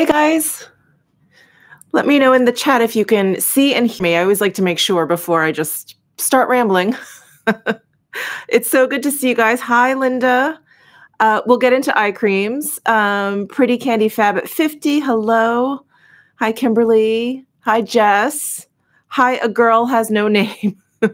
Hey guys, let me know in the chat if you can see and hear me. I always like to make sure before I just start rambling. it's so good to see you guys. Hi, Linda. Uh, we'll get into eye creams. Um, Pretty Candy Fab at 50. Hello. Hi, Kimberly. Hi, Jess. Hi, a girl has no name. uh,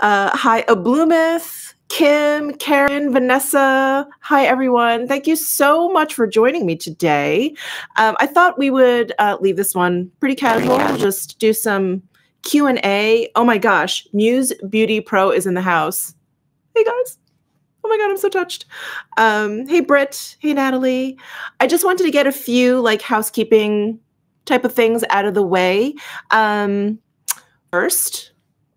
hi, a Bloomith. Kim, Karen, Vanessa. Hi, everyone. Thank you so much for joining me today. Um, I thought we would uh, leave this one pretty casual, just do some Q&A. Oh my gosh, Muse Beauty Pro is in the house. Hey, guys. Oh my God, I'm so touched. Um, hey, Britt. Hey, Natalie. I just wanted to get a few like housekeeping type of things out of the way. Um, first,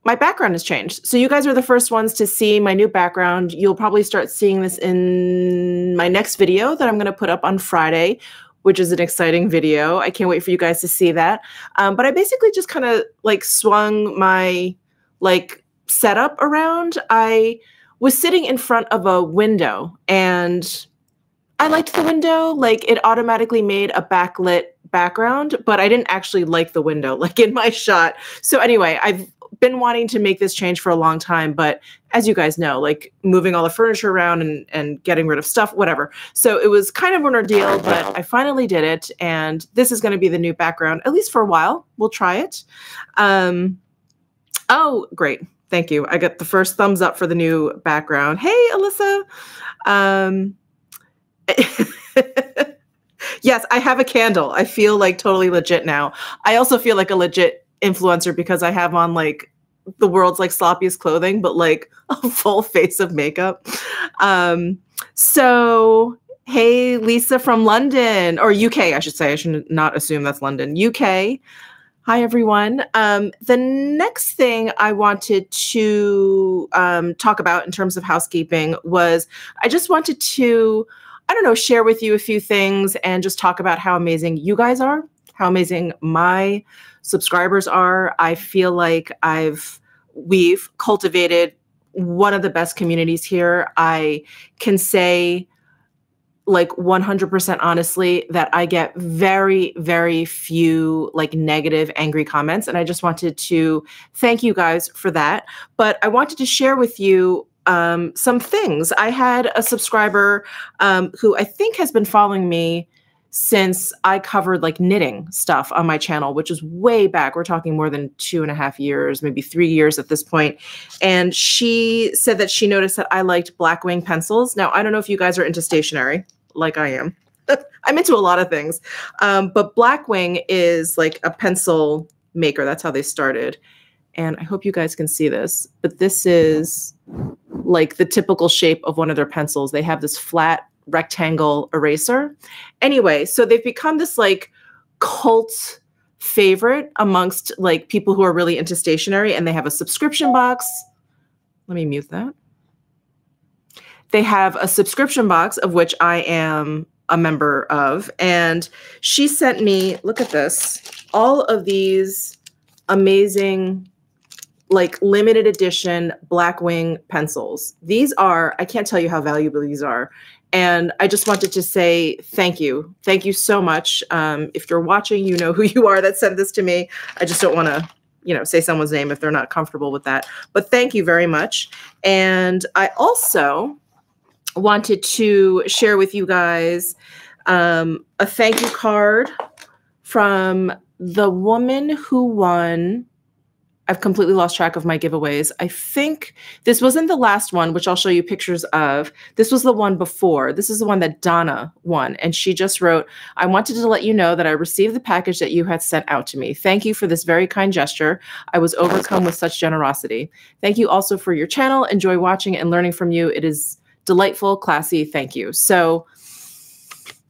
my background has changed. So you guys are the first ones to see my new background. You'll probably start seeing this in my next video that I'm going to put up on Friday, which is an exciting video. I can't wait for you guys to see that. Um, but I basically just kind of like swung my like setup around. I was sitting in front of a window and I liked the window. Like it automatically made a backlit background, but I didn't actually like the window, like in my shot. So anyway, I've been wanting to make this change for a long time, but as you guys know, like moving all the furniture around and, and getting rid of stuff, whatever. So it was kind of an ordeal, but I finally did it. And this is going to be the new background, at least for a while. We'll try it. Um, oh, great. Thank you. I got the first thumbs up for the new background. Hey, Alyssa. Um, yes, I have a candle. I feel like totally legit now. I also feel like a legit influencer because I have on like the world's like sloppiest clothing, but like a full face of makeup. Um, so hey, Lisa from London or UK, I should say. I should not assume that's London. UK. Hi, everyone. Um, the next thing I wanted to um, talk about in terms of housekeeping was I just wanted to, I don't know, share with you a few things and just talk about how amazing you guys are, how amazing my subscribers are. I feel like I've we've cultivated one of the best communities here. I can say like 100% honestly that I get very very few like negative angry comments and I just wanted to thank you guys for that. But I wanted to share with you um, some things. I had a subscriber um, who I think has been following me since I covered like knitting stuff on my channel, which is way back. We're talking more than two and a half years, maybe three years at this point. And she said that she noticed that I liked Blackwing pencils. Now, I don't know if you guys are into stationery like I am. I'm into a lot of things. Um, but Blackwing is like a pencil maker. That's how they started. And I hope you guys can see this, but this is like the typical shape of one of their pencils. They have this flat rectangle eraser. Anyway, so they've become this like cult favorite amongst like people who are really into stationery and they have a subscription box. Let me mute that. They have a subscription box of which I am a member of and she sent me, look at this, all of these amazing like limited edition Blackwing pencils. These are, I can't tell you how valuable these are. And I just wanted to say thank you. Thank you so much. Um, if you're watching, you know who you are that sent this to me. I just don't want to, you know, say someone's name if they're not comfortable with that. But thank you very much. And I also wanted to share with you guys um, a thank you card from the woman who won I've completely lost track of my giveaways. I think this wasn't the last one, which I'll show you pictures of. This was the one before. This is the one that Donna won. And she just wrote, I wanted to let you know that I received the package that you had sent out to me. Thank you for this very kind gesture. I was overcome with such generosity. Thank you also for your channel. Enjoy watching and learning from you. It is delightful, classy. Thank you. So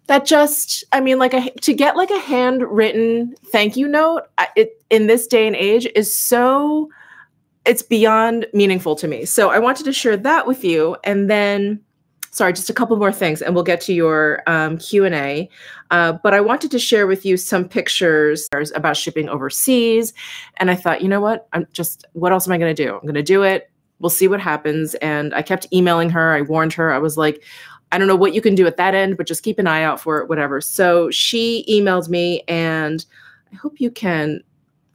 that just i mean like a to get like a handwritten thank you note it in this day and age is so it's beyond meaningful to me. So i wanted to share that with you and then sorry just a couple more things and we'll get to your um, q&a uh, but i wanted to share with you some pictures about shipping overseas and i thought you know what? I'm just what else am i going to do? I'm going to do it. We'll see what happens and i kept emailing her. I warned her. I was like I don't know what you can do at that end, but just keep an eye out for it, whatever. So she emailed me, and I hope you can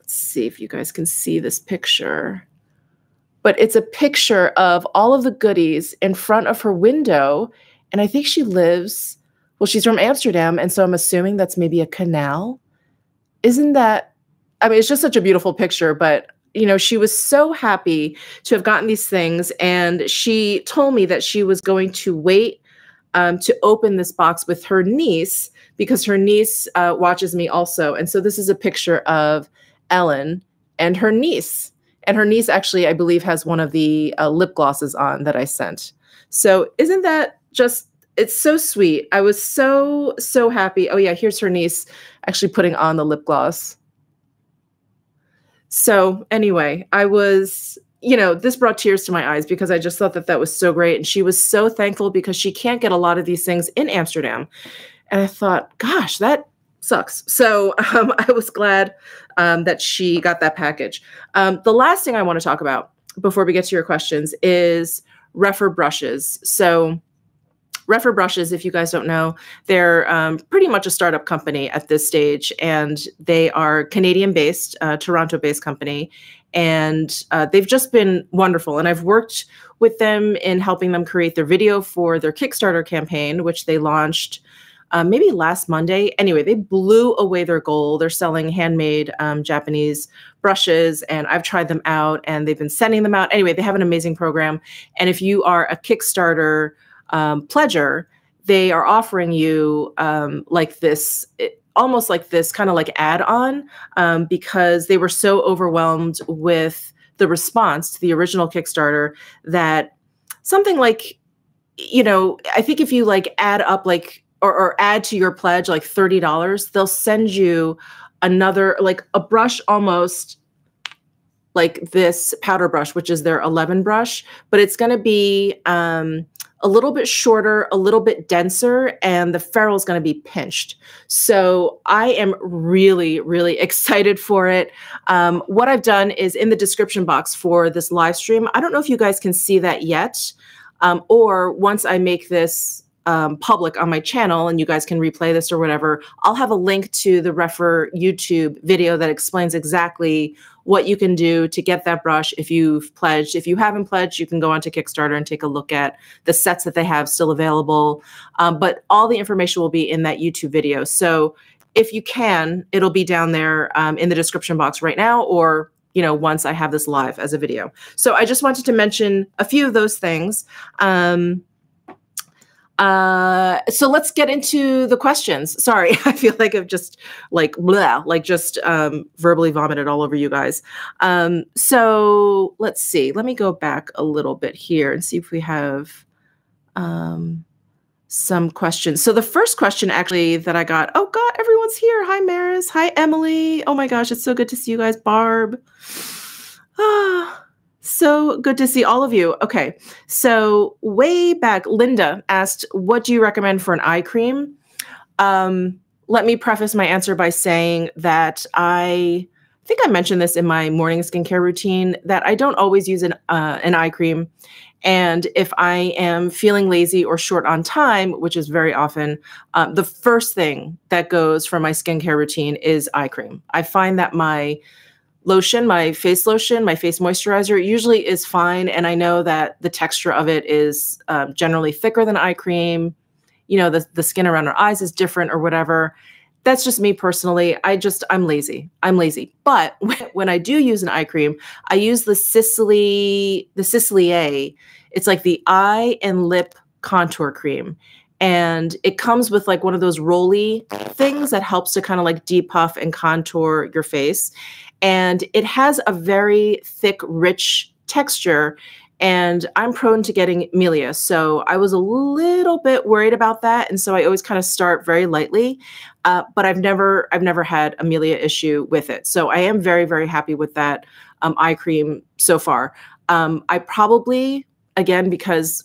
see if you guys can see this picture. But it's a picture of all of the goodies in front of her window. And I think she lives, well, she's from Amsterdam. And so I'm assuming that's maybe a canal. Isn't that, I mean, it's just such a beautiful picture, but you know, she was so happy to have gotten these things. And she told me that she was going to wait um, to open this box with her niece because her niece uh, watches me also. And so this is a picture of Ellen and her niece. And her niece actually, I believe, has one of the uh, lip glosses on that I sent. So isn't that just, it's so sweet. I was so, so happy. Oh, yeah, here's her niece actually putting on the lip gloss. So anyway, I was, you know, this brought tears to my eyes because I just thought that that was so great. And she was so thankful because she can't get a lot of these things in Amsterdam. And I thought, gosh, that sucks. So um, I was glad um, that she got that package. Um, the last thing I want to talk about before we get to your questions is Rephr brushes. So Rephr brushes, if you guys don't know, they're um, pretty much a startup company at this stage, and they are Canadian-based, uh, Toronto-based company, and uh, they've just been wonderful. And I've worked with them in helping them create their video for their Kickstarter campaign, which they launched um, maybe last Monday. Anyway, they blew away their goal. They're selling handmade um, Japanese brushes, and I've tried them out, and they've been sending them out. Anyway, they have an amazing program. And if you are a Kickstarter um, pledger, they are offering you um, like this. It, almost like this kind of like add-on um, because they were so overwhelmed with the response to the original Kickstarter that something like you know i think if you like add up like or, or add to your pledge like $30, they'll send you another, like a brush almost like this powder brush, which is their 11 brush, but it's going to be um, a little bit shorter, a little bit denser, and the ferrule is going to be pinched. So I am really, really excited for it. Um, what I've done is in the description box for this live stream. I don't know if you guys can see that yet, um, or once I make this um, public on my channel and you guys can replay this or whatever, I'll have a link to the Rephr YouTube video that explains exactly what you can do to get that brush if you've pledged. If you haven't pledged, you can go onto Kickstarter and take a look at the sets that they have still available. Um, but all the information will be in that YouTube video. So if you can, it'll be down there um, in the description box right now or you know once i have this live as a video so i just wanted to mention a few of those things um, uh, so let's get into the questions. Sorry, I feel like I've just like blah, like just um, verbally vomited all over you guys. Um, so let's see. Let me go back a little bit here and see if we have um, some questions. So the first question actually that I got. Oh God, everyone's here. Hi, Maris. Hi, Emily. Oh my gosh, it's so good to see you guys. Barb. Ah. So good to see all of you. Okay. So, way back, Linda asked, What do you recommend for an eye cream? Um, let me preface my answer by saying that I think I mentioned this in my morning skincare routine that I don't always use an, uh, an eye cream. And if I am feeling lazy or short on time, which is very often, um, the first thing that goes for my skincare routine is eye cream. I find that my lotion, my face lotion, my face moisturizer usually is fine. And I know that the texture of it is uh, generally thicker than eye cream. You know, the, the skin around our eyes is different or whatever. That's just me personally. I just, I'm lazy. I'm lazy. But when I do use an eye cream, I use the Sicily, the Sisley It's like the eye and lip contour cream and it comes with like one of those roly things that helps to kind of like depuff and contour your face and it has a very thick, rich texture. And I'm prone to getting milia. So I was a little bit worried about that. And so I always kind of start very lightly. Uh, but I've never I've never had a milia issue with it. So I am very, very happy with that um, eye cream so far. Um, I probably, again, because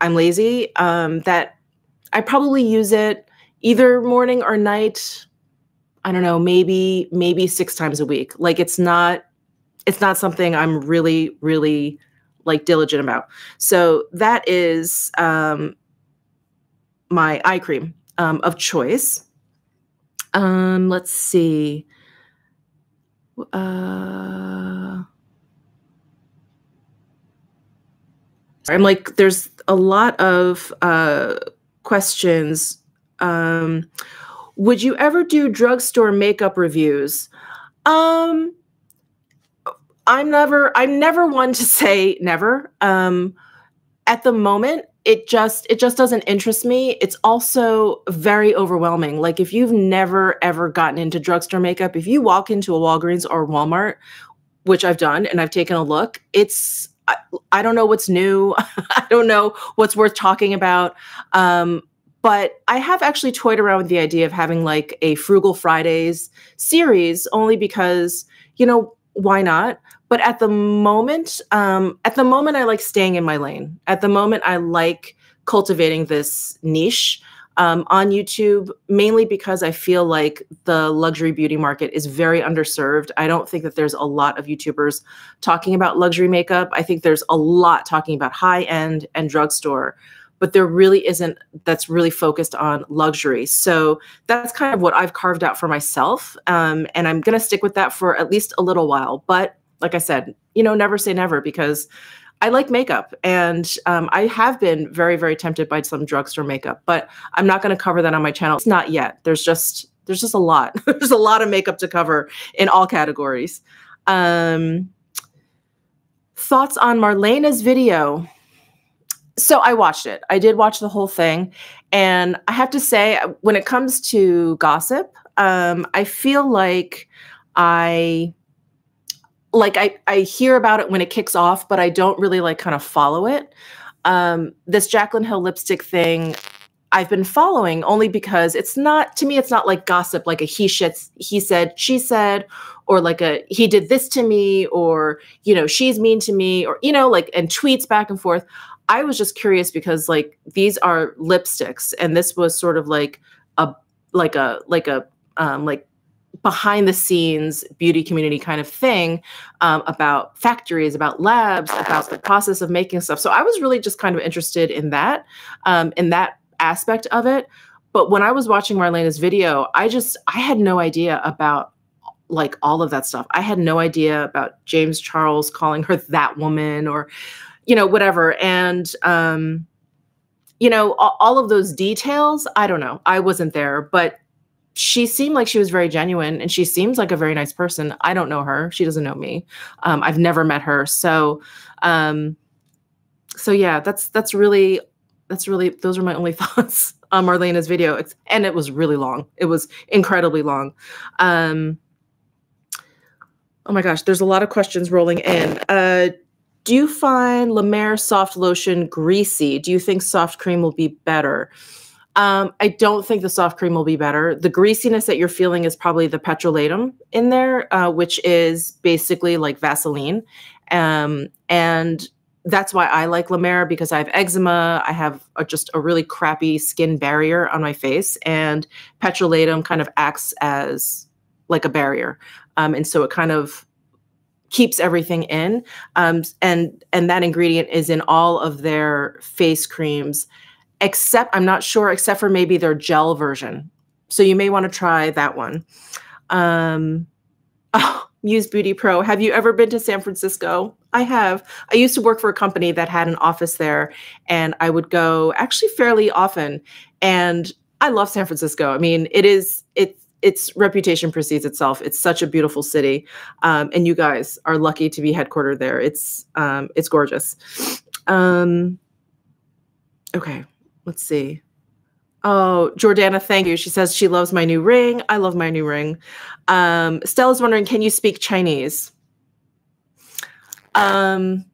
I'm lazy, um, that I probably use it either morning or night I don't know, maybe maybe six times a week. Like it's not it's not something I'm really really like diligent about. So that is um my eye cream um, of choice. Um, let's see. Uh, I'm like, there's a lot of uh, questions. Um, would you ever do drugstore makeup reviews? Um, I'm never, I'm never one to say never. Um, at the moment, it just it just doesn't interest me it's also very overwhelming like if you've never ever gotten into drugstore makeup if you walk into a walgreens or walmart which i've done and i've taken a look it's i, I don't know what's new i don't know what's worth talking about um, but i have actually toyed around with the idea of having like a frugal fridays series only because you know why not? But at the moment um, at the moment i like staying in my lane. At the moment i like cultivating this niche um, on youtube mainly because i feel like the luxury beauty market is very underserved. I don't think that there's a lot of youtubers talking about luxury makeup. I think there's a lot talking about high end and drugstore but there really isn't that's really focused on luxury. So that's kind of what I've carved out for myself. Um, and I'm going to stick with that for at least a little while. But like I said, you know, never say never because I like makeup and um, I have been very, very tempted by some drugstore makeup, but I'm not going to cover that on my channel. It's not yet. There's just there's just a lot. there's a lot of makeup to cover in all categories. Um, thoughts on Marlena's video? So I watched it. I did watch the whole thing, and I have to say, when it comes to gossip, um, I feel like I like I, I hear about it when it kicks off, but I don't really like kind of follow it. Um, this Jaclyn Hill lipstick thing, I've been following only because it's not to me, it's not like gossip, like a he shits, he said, she said, or like a he did this to me, or you know, she's mean to me, or you know, like and tweets back and forth. I was just curious because like these are lipsticks, and this was sort of like a like a like a um, like behind the scenes beauty community kind of thing um, about factories, about labs, about the process of making stuff. So I was really just kind of interested in that, um, in that aspect of it. But when I was watching Marlena's video, I just I had no idea about like all of that stuff. I had no idea about James Charles calling her that woman or you know whatever and um you know all of those details i don't know i wasn't there but she seemed like she was very genuine and she seems like a very nice person. I don't know her. She doesn't know me. Um, I've never met her. So, um, so yeah, that's, that's really, that's really, those are my only thoughts on Marlena's video. It's and it was really long. It was incredibly long. Um, oh my gosh, there's a lot of questions rolling in. Uh, do you find La Mer soft lotion greasy? Do you think soft cream will be better? Um, I don't think the soft cream will be better. The greasiness that you're feeling is probably the petrolatum in there, uh, which is basically like Vaseline. Um, and that's why I like La Mer because I have eczema. I have a, just a really crappy skin barrier on my face, and petrolatum kind of acts as like a barrier. Um, and so it kind of keeps everything in. Um, and and that ingredient is in all of their face creams except I'm not sure, except for maybe their gel version. So you may want to try that one. Um, oh, Muse Beauty Pro. Have you ever been to San Francisco? I have. I used to work for a company that had an office there, and I would go actually fairly often. And I love San Francisco. I mean, it is its reputation precedes itself. It's such a beautiful city, um, and you guys are lucky to be headquartered there. It's um, it's gorgeous. Um, okay, let's see. Oh, Jordana, thank you. She says she loves my new ring. I love my new ring. Um, Stella's wondering, can you speak Chinese? Um,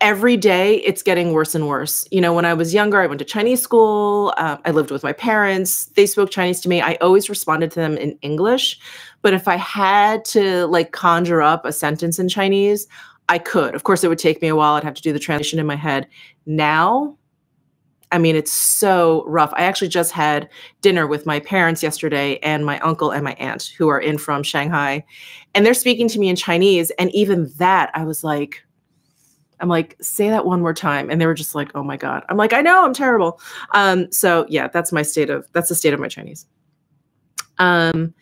every day it's getting worse and worse. You know, when I was younger, I went to Chinese school. Uh, I lived with my parents. They spoke Chinese to me. I always responded to them in English. But if I had to like conjure up a sentence in Chinese, I could. Of course, it would take me a while. I'd have to do the translation in my head. Now, I mean, it's so rough. I actually just had dinner with my parents yesterday and my uncle and my aunt who are in from Shanghai. And they're speaking to me in Chinese. And even that, I was like, I'm like, say that one more time. And they were just like, oh my God. I'm like, I know, I'm terrible. Um, so yeah, that's my state of that's the state of my Chinese. Um,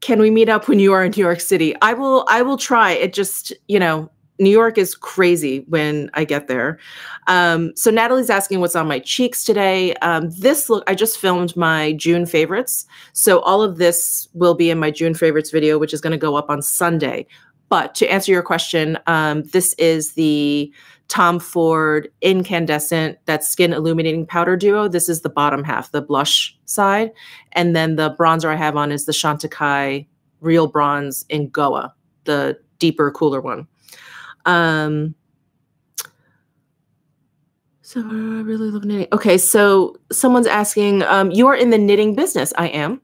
can we meet up when you are in New York City? I will I will try. It just, you know, New York is crazy when I get there. Um, so Natalie's asking what's on my cheeks today. Um, this look, I just filmed my June favorites. So all of this will be in my June favorites video, which is going to go up on Sunday. But to answer your question, um, this is the Tom Ford incandescent that skin illuminating powder duo. This is the bottom half, the blush side. And then the bronzer I have on is the Chantecaille Real Bronze in Goa, the deeper, cooler one. Um, so I really love knitting. Okay, so someone's asking, um, you are in the knitting business. I am.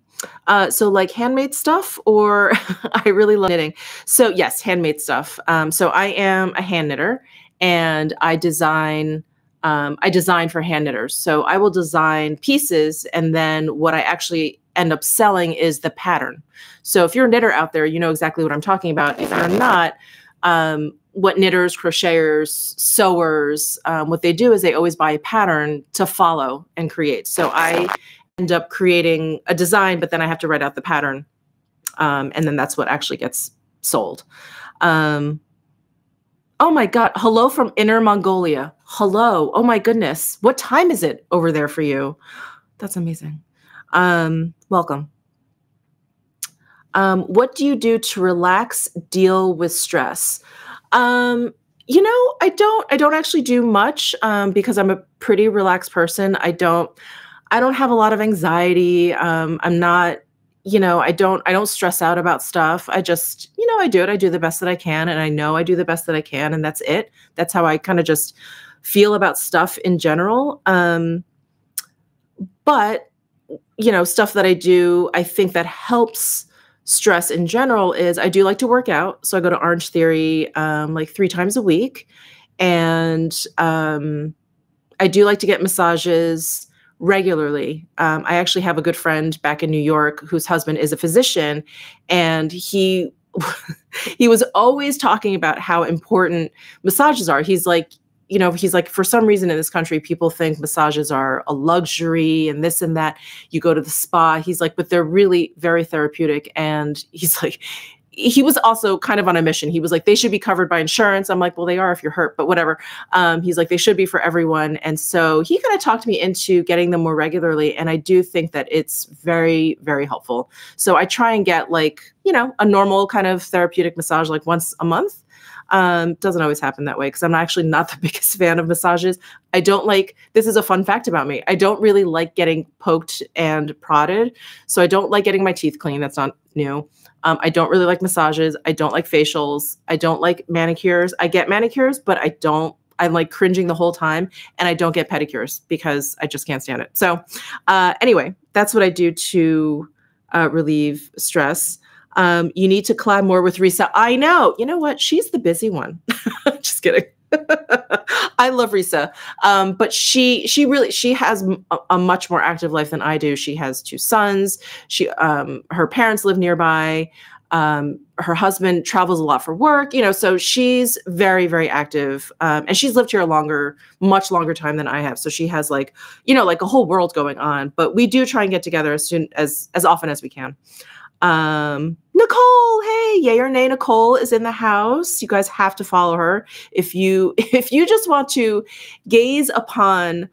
Uh, so like handmade stuff, or I really love knitting. So yes, handmade stuff. Um, so I am a hand knitter, and I design. Um, I design for hand knitters. So I will design pieces, and then what I actually end up selling is the pattern. So if you're a knitter out there, you know exactly what I'm talking about. If you're not, um, what knitters, crocheters, sewers, um, what they do is they always buy a pattern to follow and create. So I end up creating a design, but then I have to write out the pattern. Um, and then that's what actually gets sold. Um, oh my God. Hello from Inner Mongolia. Hello. Oh my goodness. What time is it over there for you? That's amazing. Um, welcome. Um, what do you do to relax, deal with stress? Um, you know, I don't I don't actually do much um, because I'm a pretty relaxed person. I don't I don't have a lot of anxiety. Um, I'm not, you know, I don't I don't stress out about stuff. I just, you know, I do it. I do the best that I can and I know I do the best that I can and that's it. That's how I kind of just feel about stuff in general. Um, but you know, stuff that I do, I think that helps stress in general is I do like to work out. So I go to Orange Theory um, like three times a week. And um, I do like to get massages regularly. Um, I actually have a good friend back in New York whose husband is a physician, and he he was always talking about how important massages are. He's like, you know, he's like, for some reason in this country, people think massages are a luxury and this and that. You go to the spa. He's like, but they're really very therapeutic. And he's like, he was also kind of on a mission. He was like, they should be covered by insurance. I'm like, well, they are if you're hurt, but whatever. Um, he's like, they should be for everyone. And so he kind of talked me into getting them more regularly. And I do think that it's very, very helpful. So I try and get like, you know, a normal kind of therapeutic massage like once a month. Um, doesn't always happen that way because I'm actually not the biggest fan of massages. I don't like this is a fun fact about me. I don't really like getting poked and prodded. So I don't like getting my teeth cleaned. That's not new. Um, I don't really like massages. I don't like facials. I don't like manicures. I get manicures, but I don't I'm like cringing the whole time and I don't get pedicures because I just can't stand it. So, uh, anyway, that's what I do to uh, relieve stress. Um, you need to collab more with Risa. I know. You know what? She's the busy one. Just kidding. I love Risa, um, but she she really she has a, a, much more active life than I do. She has two sons. She um, her parents live nearby. Um, her husband travels a lot for work, you know, so she's very, very active. Um, and she's lived here a longer, much longer time than I have. So she has like, you know, like a whole world going on. But we do try and get together as soon as as often as we can. Um, Nicole, hey, yay or nay, Nicole is in the house. You guys have to follow her. If you if you just want to gaze upon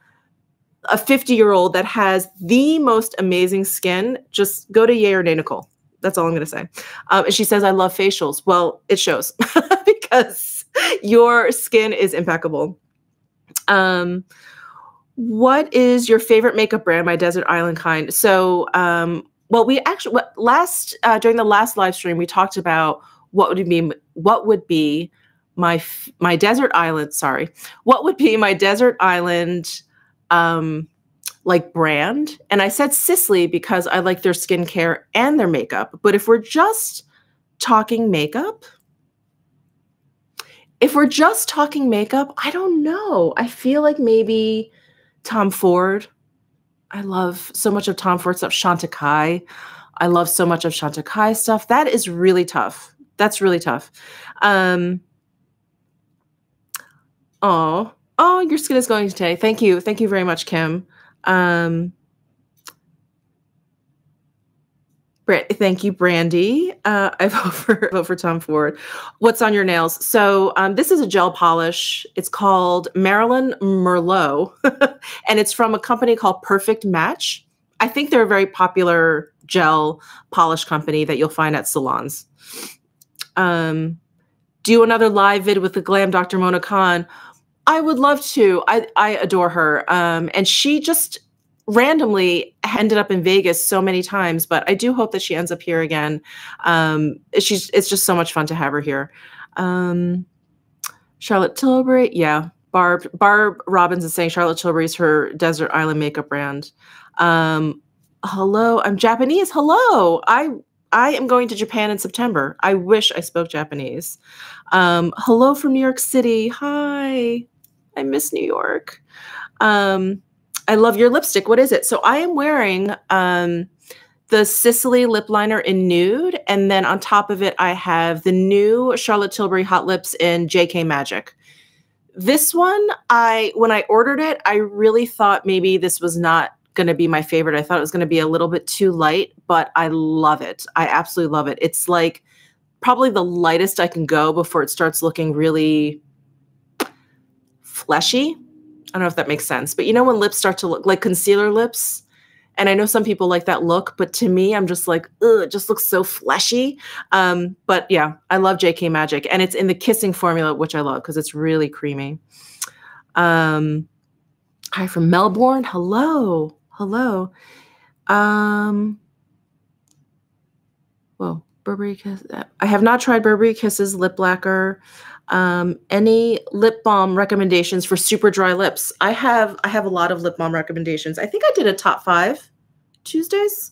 a 50 year old that has the most amazing skin, just go to yay or nay, Nicole. That's all I'm going to say. Um, and she says, I love facials. Well, it shows because your skin is impeccable. Um, what is your favorite makeup brand? My Desert Island kind. So, um, well, we actually last uh, during the last live stream we talked about what would be what would be my my desert island. Sorry, what would be my desert island um, like brand? And I said Sisley because I like their skincare and their makeup. But if we're just talking makeup, if we're just talking makeup, I don't know. I feel like maybe Tom Ford I love so much of Tom Ford stuff. Chantecaille. I love so much of Chantecaille stuff. That is really tough. That's really tough. Um, Oh, oh, your skin is going today. Thank you. Thank you very much, Kim. Um, thank you, Brandy. Uh, I vote for vote for Tom Ford. What's on your nails? So um, this is a gel polish. It's called Marilyn Merlot, and it's from a company called Perfect Match. I think they're a very popular gel polish company that you'll find at salons. Um, do another live vid with the glam Dr. Mona Khan. I would love to. I I adore her. Um, and she just randomly ended up in Vegas so many times, but I do hope that she ends up here again. Um, she's it's just so much fun to have her here. Um, Charlotte Tilbury, yeah. Barb Barb Robbins is saying Charlotte Tilbury is her desert island makeup brand. Um, hello, I'm Japanese. Hello, I I am going to Japan in September. I wish I spoke Japanese. Um, hello from New York City. Hi, I miss New York. Um, I love your lipstick. What is it? So I am wearing um, the Sisley lip liner in nude, and then on top of it, I have the new Charlotte Tilbury Hot Lips in JK Magic. This one, I when I ordered it, I really thought maybe this was not going to be my favorite. I thought it was going to be a little bit too light, but I love it. I absolutely love it. It's like probably the lightest I can go before it starts looking really fleshy. I don't know if that makes sense, but you know when lips start to look like concealer lips, and I know some people like that look, but to me, I'm just like, ugh, it just looks so fleshy. Um, but yeah, I love JK Magic, and it's in the kissing formula, which I love because it's really creamy. Um, hi from Melbourne. Hello, hello. Um, well, Burberry Kiss. I have not tried Burberry Kisses lip lacquer. Um, any lip balm recommendations for super dry lips? I have I have a lot of lip balm recommendations. I think I did a top five Tuesdays.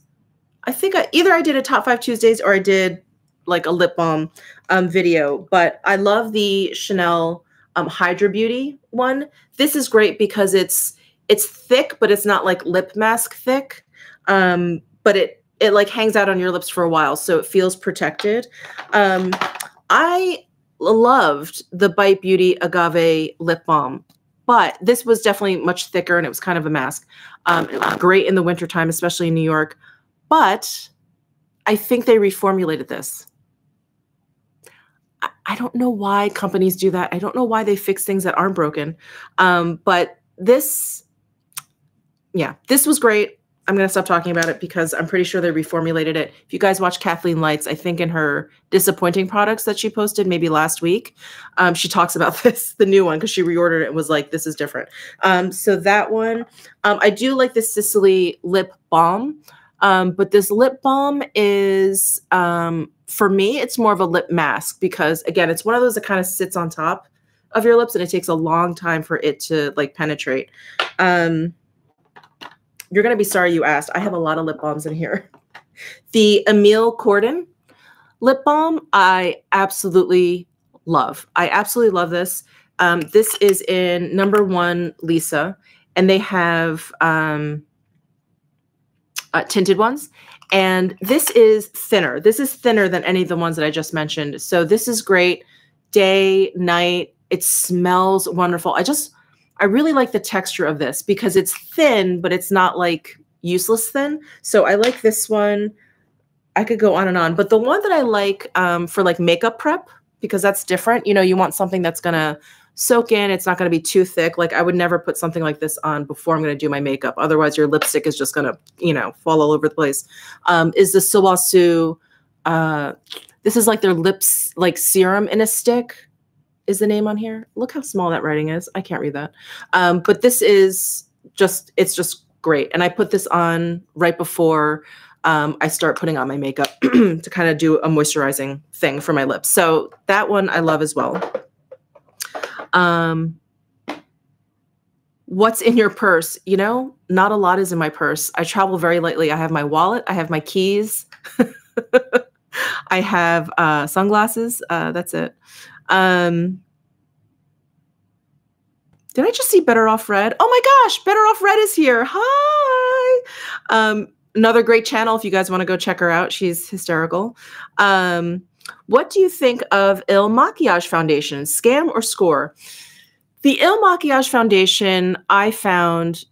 I think I, either I did a top five Tuesdays or I did like a lip balm um, video. But I love the Chanel um, Hydra Beauty one. This is great because it's it's thick, but it's not like lip mask thick. Um, but it it like hangs out on your lips for a while, so it feels protected. Um, I loved the Bite Beauty Agave lip balm, but this was definitely much thicker and it was kind of a mask. Um, great in the wintertime, especially in New York. But I think they reformulated this. I, I don't know why companies do that. I don't know why they fix things that aren't broken. Um, but this, yeah, this was great. I'm going to stop talking about it because I'm pretty sure they reformulated it. If you guys watch Kathleen Lights, I think in her disappointing products that she posted maybe last week, um, she talks about this, the new one, because she reordered it and was like, this is different. Um, so that one, um, I do like the Sisley lip balm. Um, but this lip balm is, um, for me, it's more of a lip mask because, again, it's one of those that kind of sits on top of your lips and it takes a long time for it to like penetrate. Um, you're going to be sorry you asked. I have a lot of lip balms in here. The Emile Cordon lip balm, I absolutely love. I absolutely love this. Um, this is in number one, Lisa, and they have um, uh, tinted ones. And this is thinner. This is thinner than any of the ones that I just mentioned. So this is great day, night. It smells wonderful. I just I really like the texture of this because it's thin, but it's not like useless thin. So I like this one. I could go on and on, but the one that I like um, for like makeup prep because that's different. You know, you want something that's gonna soak in. It's not gonna be too thick. Like I would never put something like this on before I'm gonna do my makeup. Otherwise, your lipstick is just gonna, you know, fall all over the place. Um, is the Sulwhasoo? Uh, this is like their lips like serum in a stick is the name on here. Look how small that writing is. I can't read that. Um, but this is just, it's just great. And I put this on right before um, I start putting on my makeup to kind of do a moisturizing thing for my lips. So that one I love as well. Um, what's in your purse? You know, not a lot is in my purse. I travel very lightly. I have my wallet, I have my keys. I have uh, sunglasses. Uh, that's it. Um, did I just see Better Off Red? Oh my gosh, Better Off Red is here. Hi. Um, another great channel if you guys want to go check her out. She's hysterical. Um, what do you think of Il Makiage Foundation? Scam or score? The Il Makiage foundation I found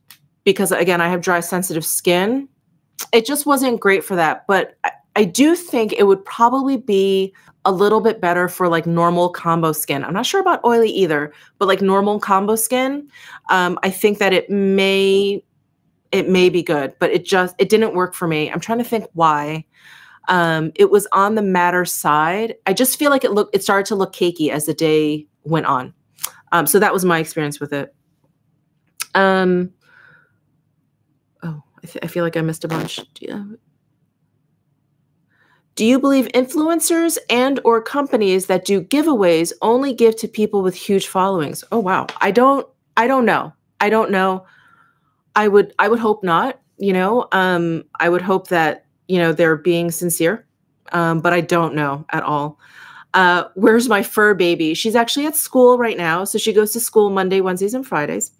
because again I have dry sensitive skin. It just wasn't great for that, but I, I do think it would probably be a little bit better for like normal combo skin. I'm not sure about oily either, but like normal combo skin, um, I think that it may it may be good, but it just it didn't work for me. I'm trying to think why. Um, it was on the matter side. I just feel like it looked it started to look cakey as the day went on. Um, so that was my experience with it. Um, oh, I, I feel like I missed a bunch. Yeah. Do you believe influencers and or companies that do giveaways only give to people with huge followings? Oh wow. I don't I don't know. I don't know. I would I would hope not, you know. Um I would hope that, you know, they're being sincere. Um but I don't know at all. Uh, where's my fur baby? She's actually at school right now. So she goes to school Monday, Wednesdays, and Fridays.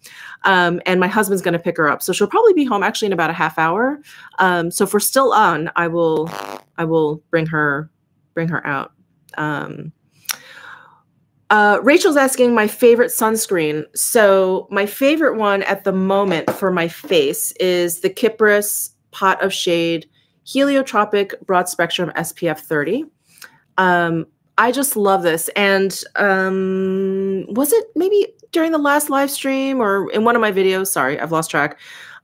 Um, and my husband's going to pick her up. So she'll probably be home actually in about a half hour. Um, so if we're still on, I will, I will bring her, bring her out. Um, uh, Rachel's asking my favorite sunscreen. So my favorite one at the moment for my face is the Kypris Pot of Shade Heliotropic Broad Spectrum SPF 30. Um, I just love this. And um, was it maybe during the last live stream or in one of my videos? Sorry, I've lost track.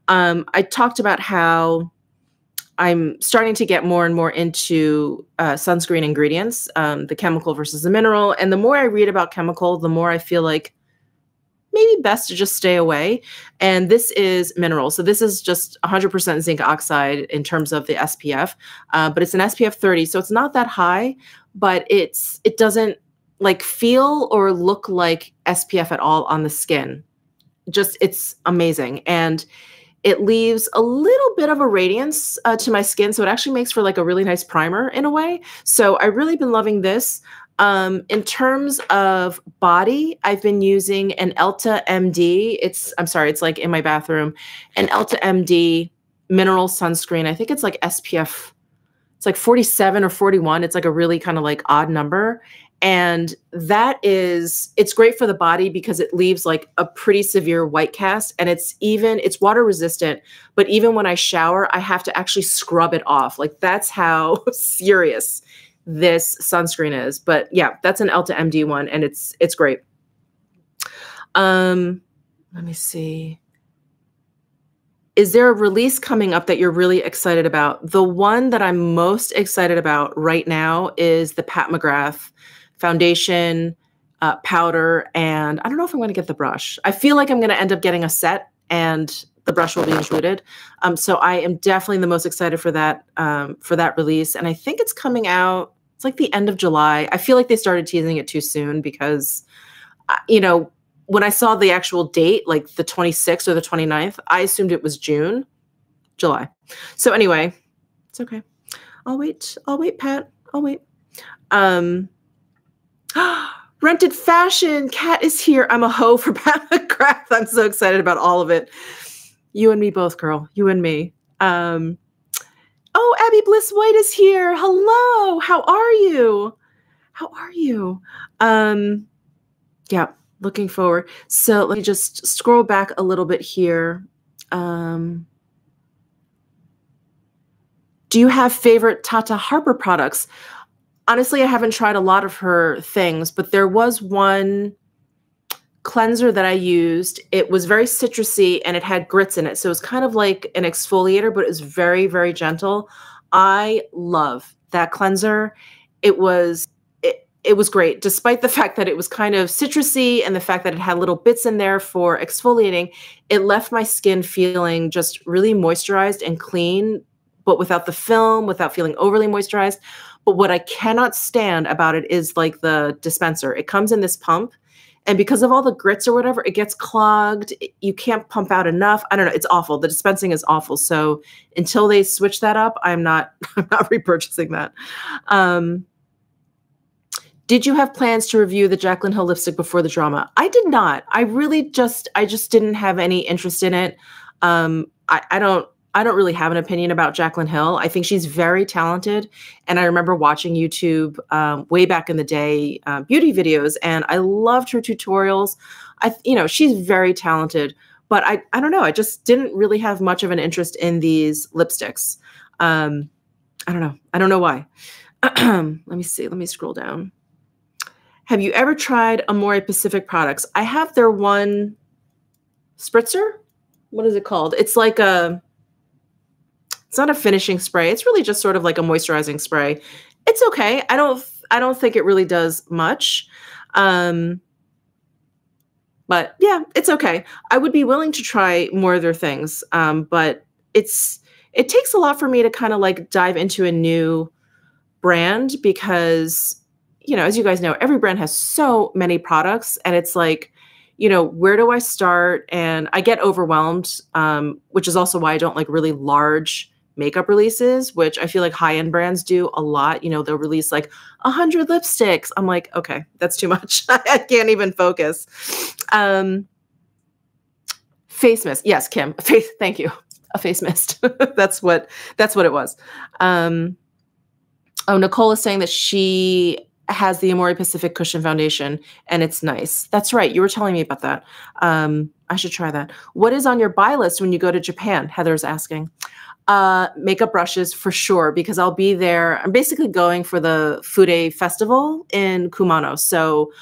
Um, I talked about how I'm starting to get more and more into uh, sunscreen ingredients, um, the chemical versus the mineral. And the more I read about chemical, the more I feel like maybe best to just stay away. And this is mineral. So this is just 100% zinc oxide in terms of the SPF, uh, but it's an SPF 30. So it's not that high, but it's it doesn't like feel or look like SPF at all on the skin. Just it's amazing and it leaves a little bit of a radiance uh, to my skin, so it actually makes for like a really nice primer in a way. So I really been loving this. Um, in terms of body, I've been using an Elta MD. It's I'm sorry, it's like in my bathroom, an Elta MD mineral sunscreen. I think it's like SPF it's like 47 or 41 it's like a really kind of like odd number. And that is it's great for the body because it leaves like a pretty severe white cast. And it's even it's water resistant but even when i shower i have to actually scrub it off. Like that's how serious this sunscreen is. But yeah that's an elta md one and it's it's great. Um let me see is there a release coming up that you're really excited about? The one that I'm most excited about right now is the Pat McGrath foundation, uh, powder, and I don't know if I'm going to get the brush. I feel like I'm going to end up getting a set and the brush will be included. Um, so I am definitely the most excited for that um, for that release, and I think it's coming out. It's like the end of July. I feel like they started teasing it too soon because, uh, you know, when I saw the actual date, like the 26th or the 29th, I assumed it was June, July. So anyway, it's okay. I'll wait. I'll wait, Pat. I'll wait. Um rented fashion. Cat is here. I'm a hoe for Pat McGrath. I'm so excited about all of it. You and me both, girl. You and me. Um Oh, Abby Bliss White is here. Hello. How are you? How are you? Um yeah looking forward. So let me just scroll back a little bit here. Um, do you have favorite Tata Harper products? Honestly, I haven't tried a lot of her things, but there was one cleanser that I used. It was very citrusy and it had grits in it. So it was kind of like an exfoliator, but it was very, very gentle. I love that cleanser. It was it was great, despite the fact that it was kind of citrusy and the fact that it had little bits in there for exfoliating. It left my skin feeling just really moisturized and clean, but without the film, without feeling overly moisturized. But what I cannot stand about it is like the dispenser. It comes in this pump, and because of all the grits or whatever, it gets clogged. You can't pump out enough. I don't know. It's awful. The dispensing is awful. So until they switch that up, I'm not. I'm not repurchasing that. Um, did you have plans to review the Jaclyn Hill lipstick before the drama? I did not. I really just I just didn't have any interest in it. Um, I, I don't I don't really have an opinion about Jaclyn Hill. I think she's very talented. And I remember watching YouTube um, way back in the day, uh, beauty videos, and I loved her tutorials. I, you know, she's very talented, but I, I don't know. I just didn't really have much of an interest in these lipsticks. Um, I don't know. I don't know why. let me see. Let me scroll down. Have you ever tried Amore Pacific products? I have their one spritzer. What is it called? It's like a it's not a finishing spray. It's really just sort of like a moisturizing spray. It's okay. I don't I don't think it really does much. Um but yeah, it's okay. I would be willing to try more of their things. Um, but it's it takes a lot for me to kind of like dive into a new brand because you know, as you guys know, every brand has so many products and it's like you know, where do I start? And I get overwhelmed, um, which is also why I don't like really large makeup releases, which I feel like high end brands do a lot. You know, they'll release like a hundred lipsticks. I'm like, okay, that's too much. I can't even focus. Um, face mist. Yes, Kim. Face. Thank you. A face mist. that's what. That's what it was. Um, oh, Nicole is saying that she has the Amore Pacific Cushion Foundation, and it's nice. That's right. You were telling me about that. Um, I should try that. What is on your buy list when you go to Japan? Heather's asking uh, makeup brushes for sure because I'll be there. I'm basically going for the Fude Festival in Kumano. So,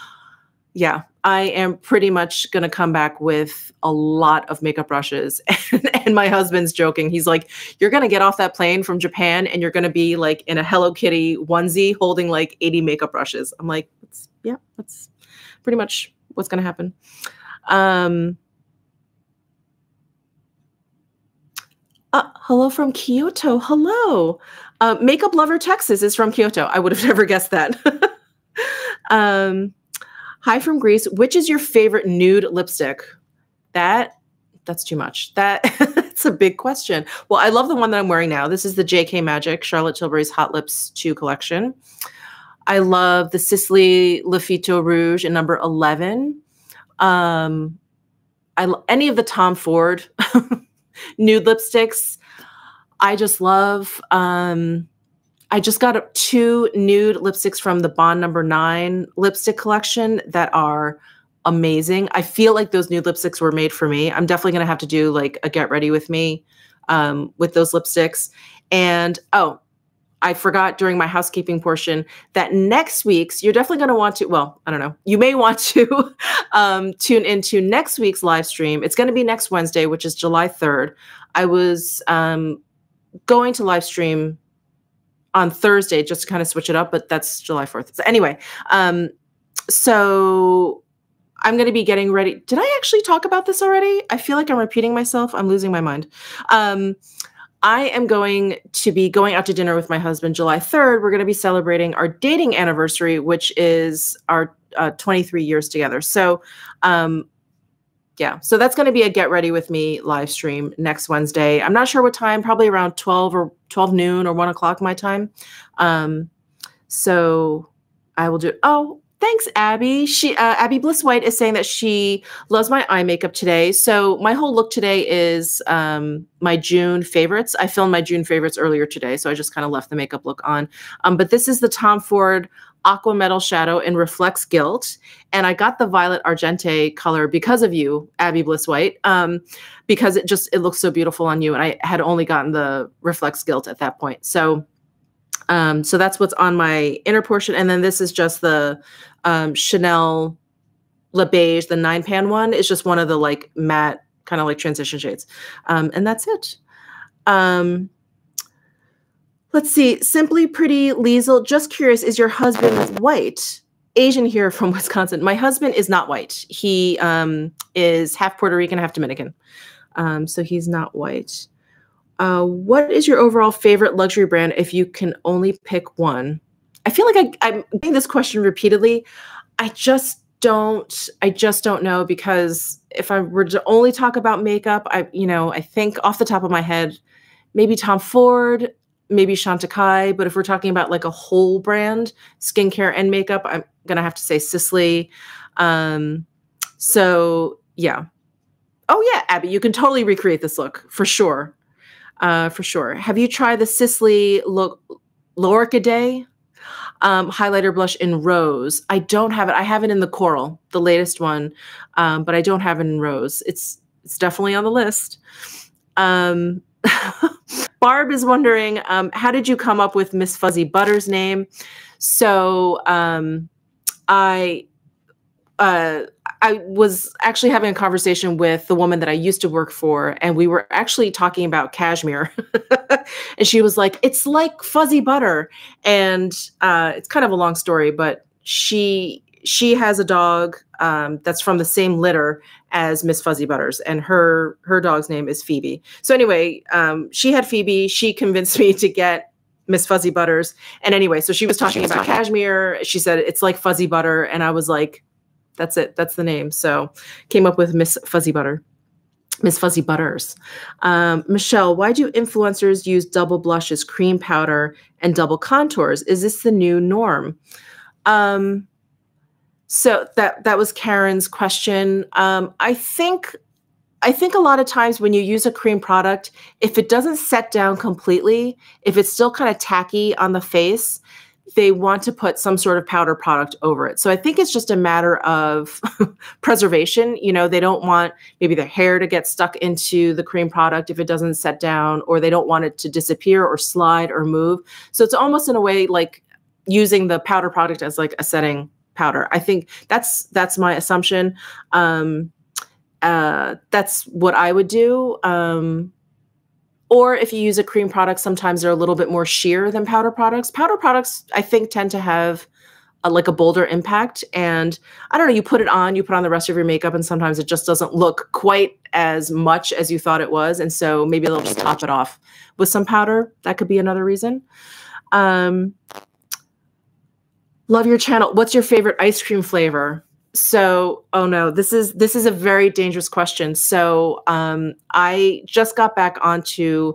yeah, I am pretty much going to come back with a lot of makeup brushes. And, my husband's joking. He's like, You're going to get off that plane from Japan and you're going to be like in a Hello Kitty onesie holding like 80 makeup brushes. I'm like, that's, Yeah, that's pretty much what's going to happen. Um, Uh, hello from Kyoto. Hello. Uh, Makeup Lover Texas is from Kyoto. I would have never guessed that. um, hi from Greece. Which is your favorite nude lipstick? That that's too much. That that's a big question. Well, I love the one that I'm wearing now. This is the JK Magic Charlotte Tilbury's Hot Lips 2 collection. I love the Sisley Le Phyto Rouge in number 11. Um, I any of the Tom Ford nude lipsticks. I just love. Um, I just got two nude lipsticks from the Bond Number Nine lipstick collection that are amazing. I feel like those nude lipsticks were made for me. I'm definitely gonna have to do like a get ready with me um, with those lipsticks. And oh, I forgot during my housekeeping portion that next week's, you're definitely going to want to, well, I don't know, you may want to um, tune into next week's live stream. It's going to be next Wednesday, which is July 3rd. I was um, going to live stream on Thursday just to kind of switch it up, but that's July 4th. So anyway, um, so I'm going to be getting ready. Did I actually talk about this already? I feel like I'm repeating myself. I'm losing my mind. Um, I am going to be going out to dinner with my husband July 3rd. We're going to be celebrating our dating anniversary, which is our uh, 23 years together. So, um, yeah, so that's going to be a get ready with me live stream next Wednesday. I'm not sure what time, probably around 12 or 12 noon or one o'clock my time. Um, so I will do. Oh, Thanks, Abby. She uh, Abby Bliss White is saying that she loves my eye makeup today. So my whole look today is um, my June favorites. I filmed my June favorites earlier today, so I just kind of left the makeup look on. Um, but this is the Tom Ford Aqua Metal Shadow in Reflects Gilt, and I got the Violet Argente color because of you, Abby Bliss White, um, because it just it looks so beautiful on you, and I had only gotten the Reflects Gilt at that point. So um, so that's what's on my inner portion. And then this is just the um, Chanel Le Beige, the nine pan one It's just one of the like matte kind of like transition shades. Um, and that's it. Um, let's see. Simply Pretty Liesel, just curious, is your husband white? Asian here from Wisconsin. My husband is not white. He um, is half Puerto Rican, half Dominican. Um, so he's not white. Uh, what is your overall favorite luxury brand if you can only pick one? I feel like I, I'm getting this question repeatedly. I just don't I just don't know because if I were to only talk about makeup, I you know, I think off the top of my head, maybe Tom Ford, maybe Chantecaille, but if we're talking about like a whole brand, skincare and makeup, I'm gonna have to say Sisley. Um, so yeah. Oh yeah, Abby, you can totally recreate this look for sure. Uh, for sure. Have you tried the Sisley Lo- L'Orchidée um, highlighter blush in rose? I don't have it. I have it in the coral, the latest one, um, but I don't have it in rose. It's it's definitely on the list. Um, Barb is wondering, um, how did you come up with Miss Fuzzy Butter's name? So um, I uh, I was actually having a conversation with the woman that I used to work for, and we were actually talking about cashmere. and she was like, "It's like fuzzy butter," and uh, it's kind of a long story, but she she has a dog um, that's from the same litter as Miss Fuzzy Butters, and her her dog's name is Phoebe. So anyway, um, she had Phoebe. She convinced me to get Miss Fuzzy Butters. And anyway, so she was talking about cashmere. She said it's like fuzzy butter, and I was like, "That's it. That's the name." So came up with Miss Fuzzy Butter. Miss Fuzzy Butters. Um, Michelle, why do influencers use double blushes, cream powder, and double contours? Is this the new norm? Um, so that that was Karen's question. Um, I think I think a lot of times when you use a cream product, if it doesn't set down completely, if it's still kind of tacky on the face, they want to put some sort of powder product over it. So I think it's just a matter of preservation. You know, they don't want maybe their hair to get stuck into the cream product if it doesn't set down, or they don't want it to disappear or slide or move. So it's almost in a way like using the powder product as like a setting powder. I think that's that's my assumption. Um, uh, that's what I would do. Um, or if you use a cream product, sometimes they're a little bit more sheer than powder products. Powder products, I think, tend to have a, like a bolder impact. And I don't know, you put it on, you put on the rest of your makeup, and sometimes it just doesn't look quite as much as you thought it was. And so maybe they'll just top it off with some powder. That could be another reason. Um, love your channel. What's your favorite ice cream flavor? So, oh no, this is this is a very dangerous question. So, um, I just got back onto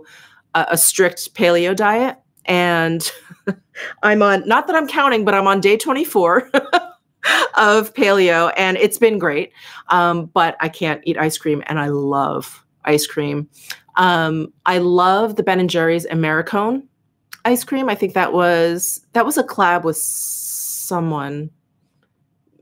a, a strict paleo diet, and I'm on. Not that I'm counting, but I'm on day 24 of paleo, and it's been great. Um, but I can't eat ice cream, and I love ice cream. Um, I love the Ben and Jerry's Americone ice cream. I think that was that was a collab with someone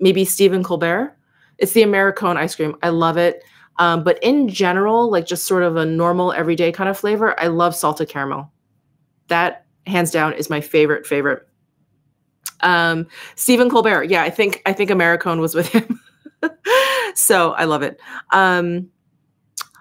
maybe Stephen Colbert. It's the Americone ice cream. I love it. Um, but in general, like just sort of a normal everyday kind of flavor, I love salted caramel. That hands down is my favorite favorite. Um, Stephen Colbert, yeah, I think I think Americone was with him, so I love it. Um,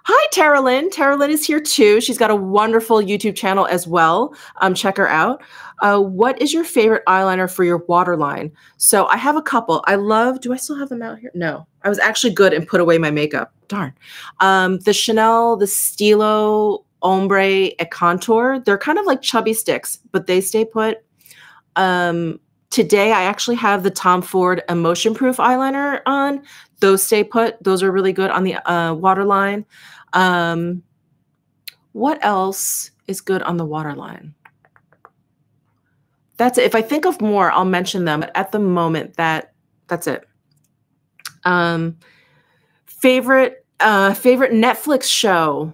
Hi, Tara Lynn. Tara Lynn is here too. She's got a wonderful YouTube channel as well. Um, check her out. Uh, what is your favorite eyeliner for your waterline? So I have a couple. I love, do I still have them out here? No, I was actually good and put away my makeup. Darn. Um, the Chanel, the Stylo Ombre et Contour. They're kind of like chubby sticks, but they stay put. Um, today I actually have the Tom Ford Emotion Proof eyeliner on. Those stay put. Those are really good on the uh, waterline. Um, what else is good on the waterline? That's it. If I think of more, I'll mention them. But at the moment, that that's it. Um, favorite uh, favorite Netflix show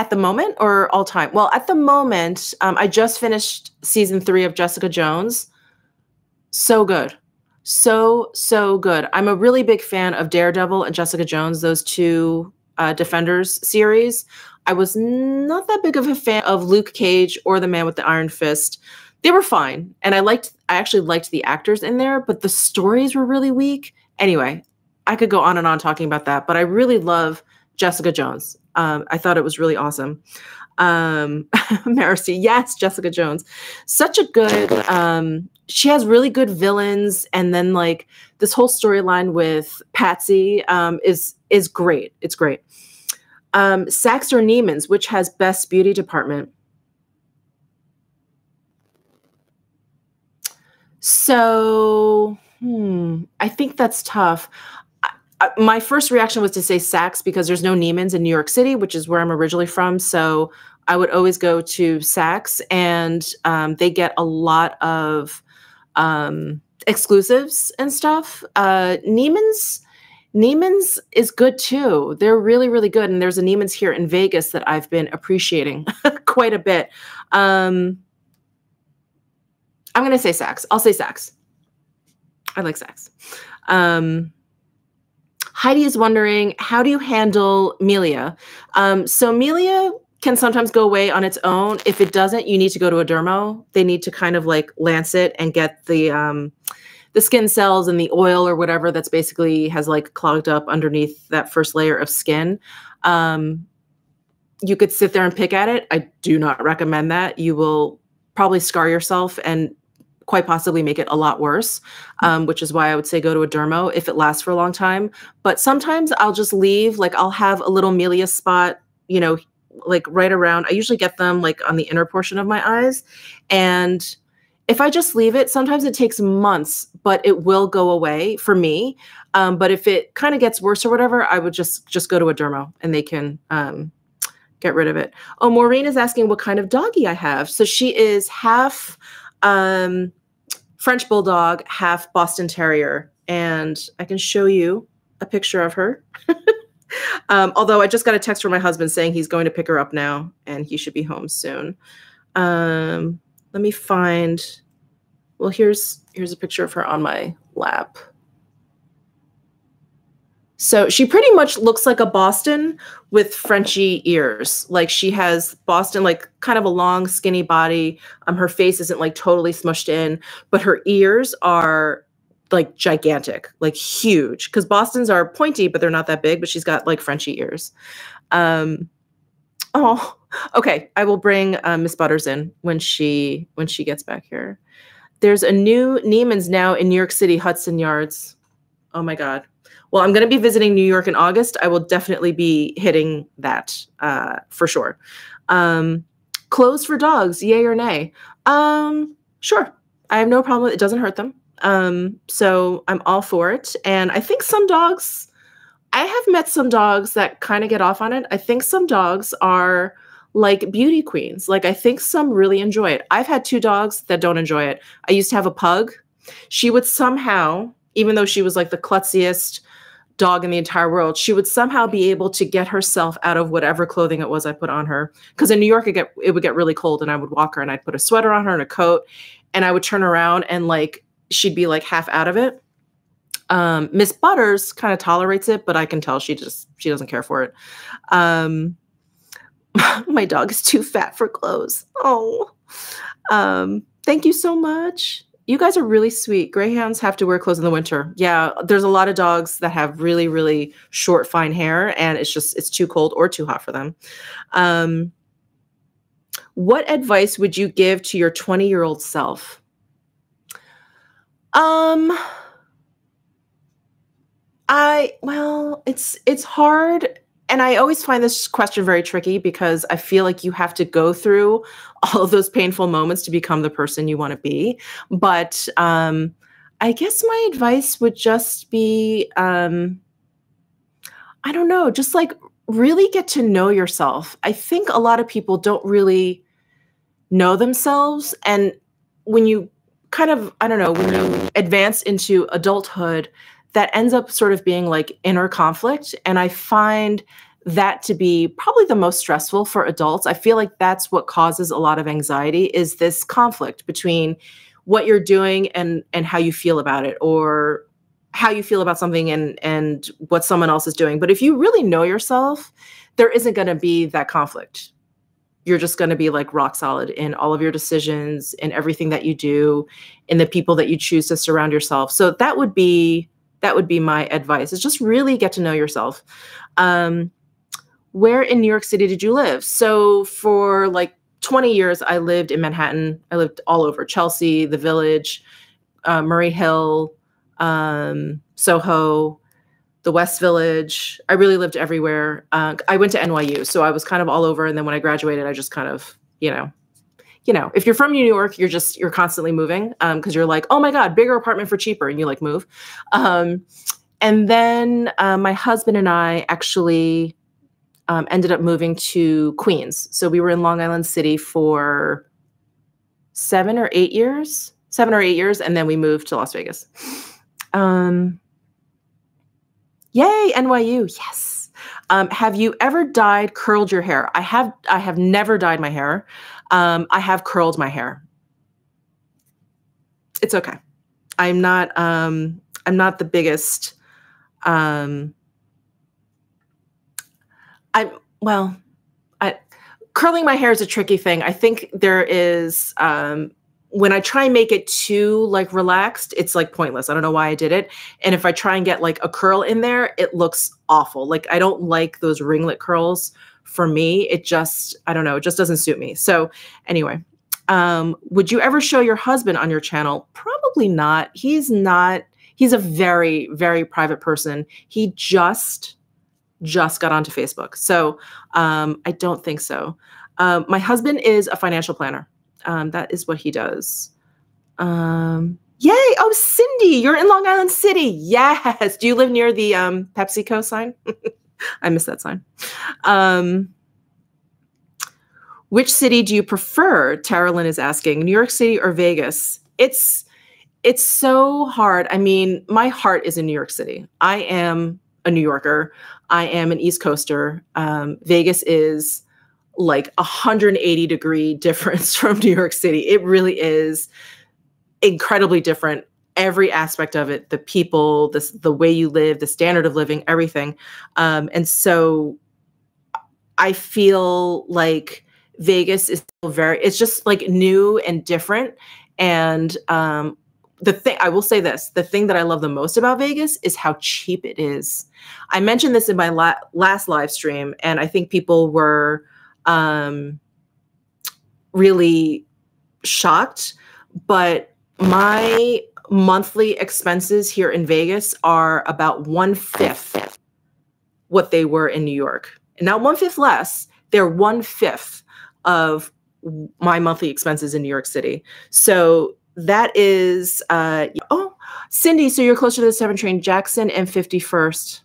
at the moment or all time? Well, at the moment, um, I just finished season three of Jessica Jones. So good. So, so good. I'm a really big fan of Daredevil and Jessica Jones, those two uh, Defenders series. I was not that big of a fan of Luke Cage or The Man with the Iron Fist. They were fine, and I liked. I actually liked the actors in there, but the stories were really weak. Anyway, I could go on and on talking about that, but I really love Jessica Jones. Um, I thought it was really awesome. Um, Marcy, yes, Jessica Jones, such a good. Um, she has really good villains, and then like this whole storyline with Patsy um, is is great. It's great. Um, or Neiman's, which has best beauty department? So, hmm, I think that's tough. My first reaction was to say Saks because there's no Neiman's in New York City, which is where I'm originally from. So I would always go to Saks, and um, they get a lot of um, exclusives and stuff. Uh, Neiman's Neiman's is good too. They're really, really good. And there's a Neiman's here in Vegas that I've been appreciating quite a bit. Um, I'm going to say Saks. I'll say Saks. I like Saks. Um, Heidi is wondering, how do you handle milia? Um, so milia can sometimes go away on its own. If it doesn't, you need to go to a dermo. They need to kind of like lance it and get the um, the skin cells and the oil or whatever that's basically has like clogged up underneath that first layer of skin. Um, you could sit there and pick at it. I do not recommend that. You will probably scar yourself and quite possibly make it a lot worse, um, which is why I would say go to a dermo if it lasts for a long time. But sometimes I'll just leave, like I'll have a little milia spot, you know, like right around. I usually get them like on the inner portion of my eyes. And if I just leave it, sometimes it takes months, but it will go away for me. Um, but if it kind of gets worse or whatever, I would just just go to a dermo and they can um, get rid of it. Oh, Maureen is asking what kind of doggy I have. So she is half um, French bulldog, half Boston Terrier, and I can show you a picture of her. um, although I just got a text from my husband saying he's going to pick her up now and he should be home soon. Um, let me find well here's here's a picture of her on my lap. So she pretty much looks like a boston with frenchy ears. Like she has boston like kind of a long skinny body. Um her face isn't like totally smushed in but her ears are like gigantic like huge because bostons are pointy but they're not that big but she's got like frenchy ears um oh Okay, I will bring uh, Miss Butters in when she when she gets back here. There's a new Neiman's now in New York City, Hudson Yards. Oh my God. Well, I'm going to be visiting New York in August. I will definitely be hitting that uh, for sure. Um, clothes for dogs, yay or nay? Um, sure. I have no problem. With it doesn't hurt them. Um, so I'm all for it. And I think some dogs, I have met some dogs that kind of get off on it. I think some dogs are like beauty queens. Like I think some really enjoy it. I've had two dogs that don't enjoy it. I used to have a pug. She would somehow, even though she was like the klutziest dog in the entire world, she would somehow be able to get herself out of whatever clothing it was I put on her. Because in New York, it get it would get really cold, and I would walk her, and I'd put a sweater on her and a coat, and I would turn around, and like she'd be like half out of it. Um, Miss Butters kind of tolerates it, but I can tell she just she doesn't care for it. Um, my dog is too fat for clothes. Oh, um, thank you so much. You guys are really sweet. Greyhounds have to wear clothes in the winter. Yeah, there's a lot of dogs that have really, really short, fine hair, and it's just it's too cold or too hot for them. Um, what advice would you give to your 20 year old self? Um, I well, it's it's hard and I always find this question very tricky because I feel like you have to go through all of those painful moments to become the person you want to be. But um, I guess my advice would just be um, I don't know, just like really get to know yourself. I think a lot of people don't really know themselves. And when you kind of, I don't know, when you advance into adulthood, that ends up sort of being like inner conflict. And I find that to be probably the most stressful for adults. I feel like that's what causes a lot of anxiety is this conflict between what you're doing and and how you feel about it or how you feel about something and and what someone else is doing. But if you really know yourself, there isn't going to be that conflict. You're just going to be like rock solid in all of your decisions, in everything that you do, in the people that you choose to surround yourself. So that would be that would be my advice is just really get to know yourself. Um, where in new york city did you live? So for like 20 years i lived in manhattan. I lived all over chelsea the village uh, murray hill um, soho the west village i really lived everywhere uh, i went to nyu so i was kind of all over and then when i graduated i just kind of you know you know, if you're from New York, you're just you're constantly moving because um, you're like, oh my god, bigger apartment for cheaper, and you like move. Um, and then uh, my husband and I actually um, ended up moving to Queens. So we were in Long Island City for seven or eight years, seven or eight years, and then we moved to Las Vegas. Um, Yay, NYU. Yes. Um, have you ever dyed, curled your hair? I have. I have never dyed my hair. Um, I have curled my hair. It's okay. I'm not. Um, I'm not the biggest. Um, I well, I curling my hair is a tricky thing. I think there is um, when I try and make it too like relaxed, it's like pointless. I don't know why I did it. And if I try and get like a curl in there, it looks awful. Like I don't like those ringlet curls for me. It just, I don't know, it just doesn't suit me. So anyway, um, would you ever show your husband on your channel? Probably not. He's not, he's a very, very private person. He just, just got onto Facebook. So um, I don't think so. Um, my husband is a financial planner. Um, that is what he does. Um, yay! Oh, Cindy, you're in Long Island City. Yes. Do you live near the um, PepsiCo sign? I miss that sign. Um, which city do you prefer? Tara Lynn is asking. New York City or Vegas? It's it's so hard. I mean, my heart is in New York City. I am a New Yorker. I am an East Coaster. Um, Vegas is like a 180 degree difference from New York City. It really is incredibly different. Every aspect of it, the people, the, the way you live, the standard of living, everything. Um, and so I feel like Vegas is still very, it's just like new and different. And um, the thing I will say this the thing that I love the most about Vegas is how cheap it is. I mentioned this in my la- last live stream, and I think people were um, really shocked. But my monthly expenses here in Vegas are about one fifth what they were in New York. And not one fifth less, they're one fifth of my monthly expenses in New York City. So that is, uh, oh, Cindy, so you're closer to the 7 train, Jackson and 51st.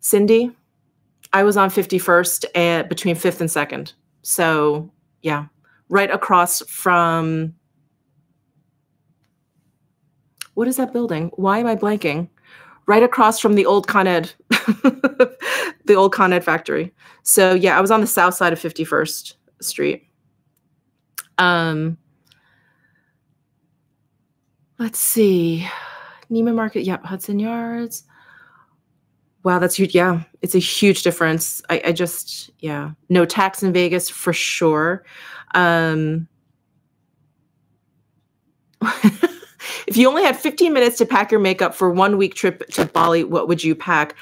Cindy, I was on 51st and between 5th and 2nd. So, yeah, right across from what is that building? Why am I blanking? Right across from the old Con Ed, the old Con Ed factory. So yeah, I was on the south side of 51st Street. Um, let's see, Neiman Marcus. Yep, Hudson Yards. Wow, that's huge. Yeah, it's a huge difference. I, I just, yeah, no tax in Vegas for sure. Um, if you only had 15 minutes to pack your makeup for one week trip to Bali, what would you pack?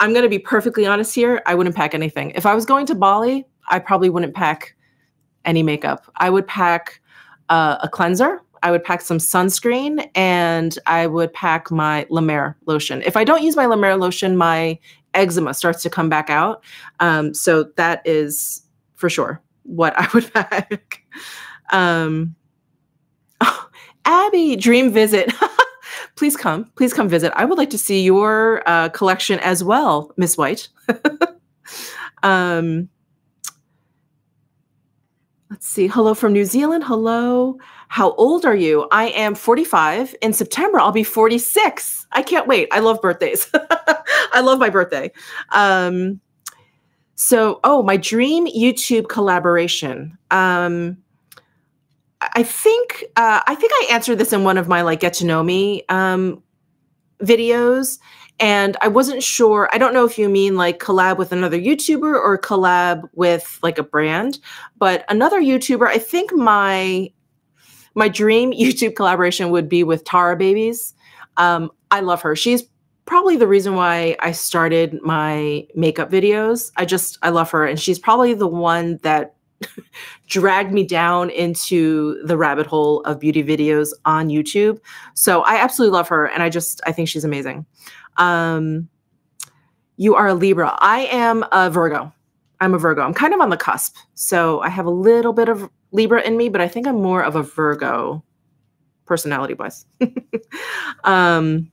I'm going to be perfectly honest here. I wouldn't pack anything. If I was going to Bali, I probably wouldn't pack any makeup. I would pack uh, a cleanser I would pack some sunscreen and I would pack my La Mer lotion. If I don't use my La Mer lotion, my eczema starts to come back out. Um, so that is for sure what I would pack. um, oh, Abby, dream visit. please come. Please come visit. I would like to see your uh, collection as well, Miss White. um, let's see. Hello from New Zealand. Hello. How old are you? I am 45. In September, I'll be 46. I can't wait. I love birthdays. I love my birthday. Um, so, oh, my dream YouTube collaboration. Um, I think uh, I think I answered this in one of my like get to know me um, videos, and I wasn't sure. I don't know if you mean like collab with another YouTuber or collab with like a brand, but another YouTuber. I think my my dream YouTube collaboration would be with Tara Babies. Um, I love her. She's probably the reason why I started my makeup videos. I just I love her, and she's probably the one that dragged me down into the rabbit hole of beauty videos on YouTube. So I absolutely love her, and I just I think she's amazing. Um, you are a Libra. I am a Virgo. I'm a Virgo. I'm kind of on the cusp. So I have a little bit of Libra in me, but I think I'm more of a Virgo personality wise. um,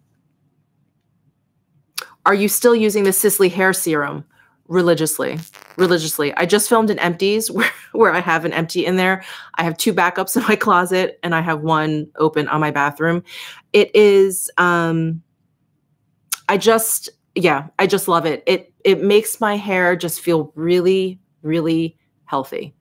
are you still using the Sisley hair serum religiously? Religiously. I just filmed an empties where, where I have an empty in there. I have two backups in my closet and I have one open on my bathroom. It is um I just yeah, I just love it. It it makes my hair just feel really really healthy.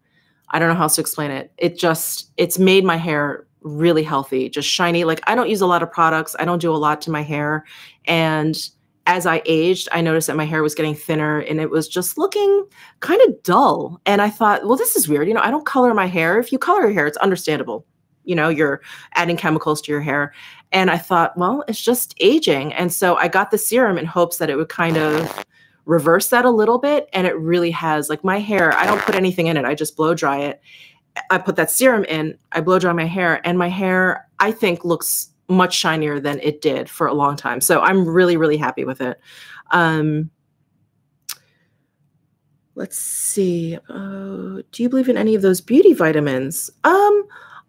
I don't know how else to explain it. It just it's made my hair really healthy, just shiny. Like I don't use a lot of products. I don't do a lot to my hair and as I aged, I noticed that my hair was getting thinner and it was just looking kind of dull. And I thought, well, this is weird. You know, I don't color my hair. If you color your hair, it's understandable. You know, you're adding chemicals to your hair. And I thought, well, it's just aging. And so I got the serum in hopes that it would kind of reverse that a little bit. And it really has. Like my hair, I don't put anything in it, I just blow dry it. I put that serum in, I blow dry my hair, and my hair, I think, looks much shinier than it did for a long time. So I'm really, really happy with it. Um, let's see. Uh, do you believe in any of those beauty vitamins? Um,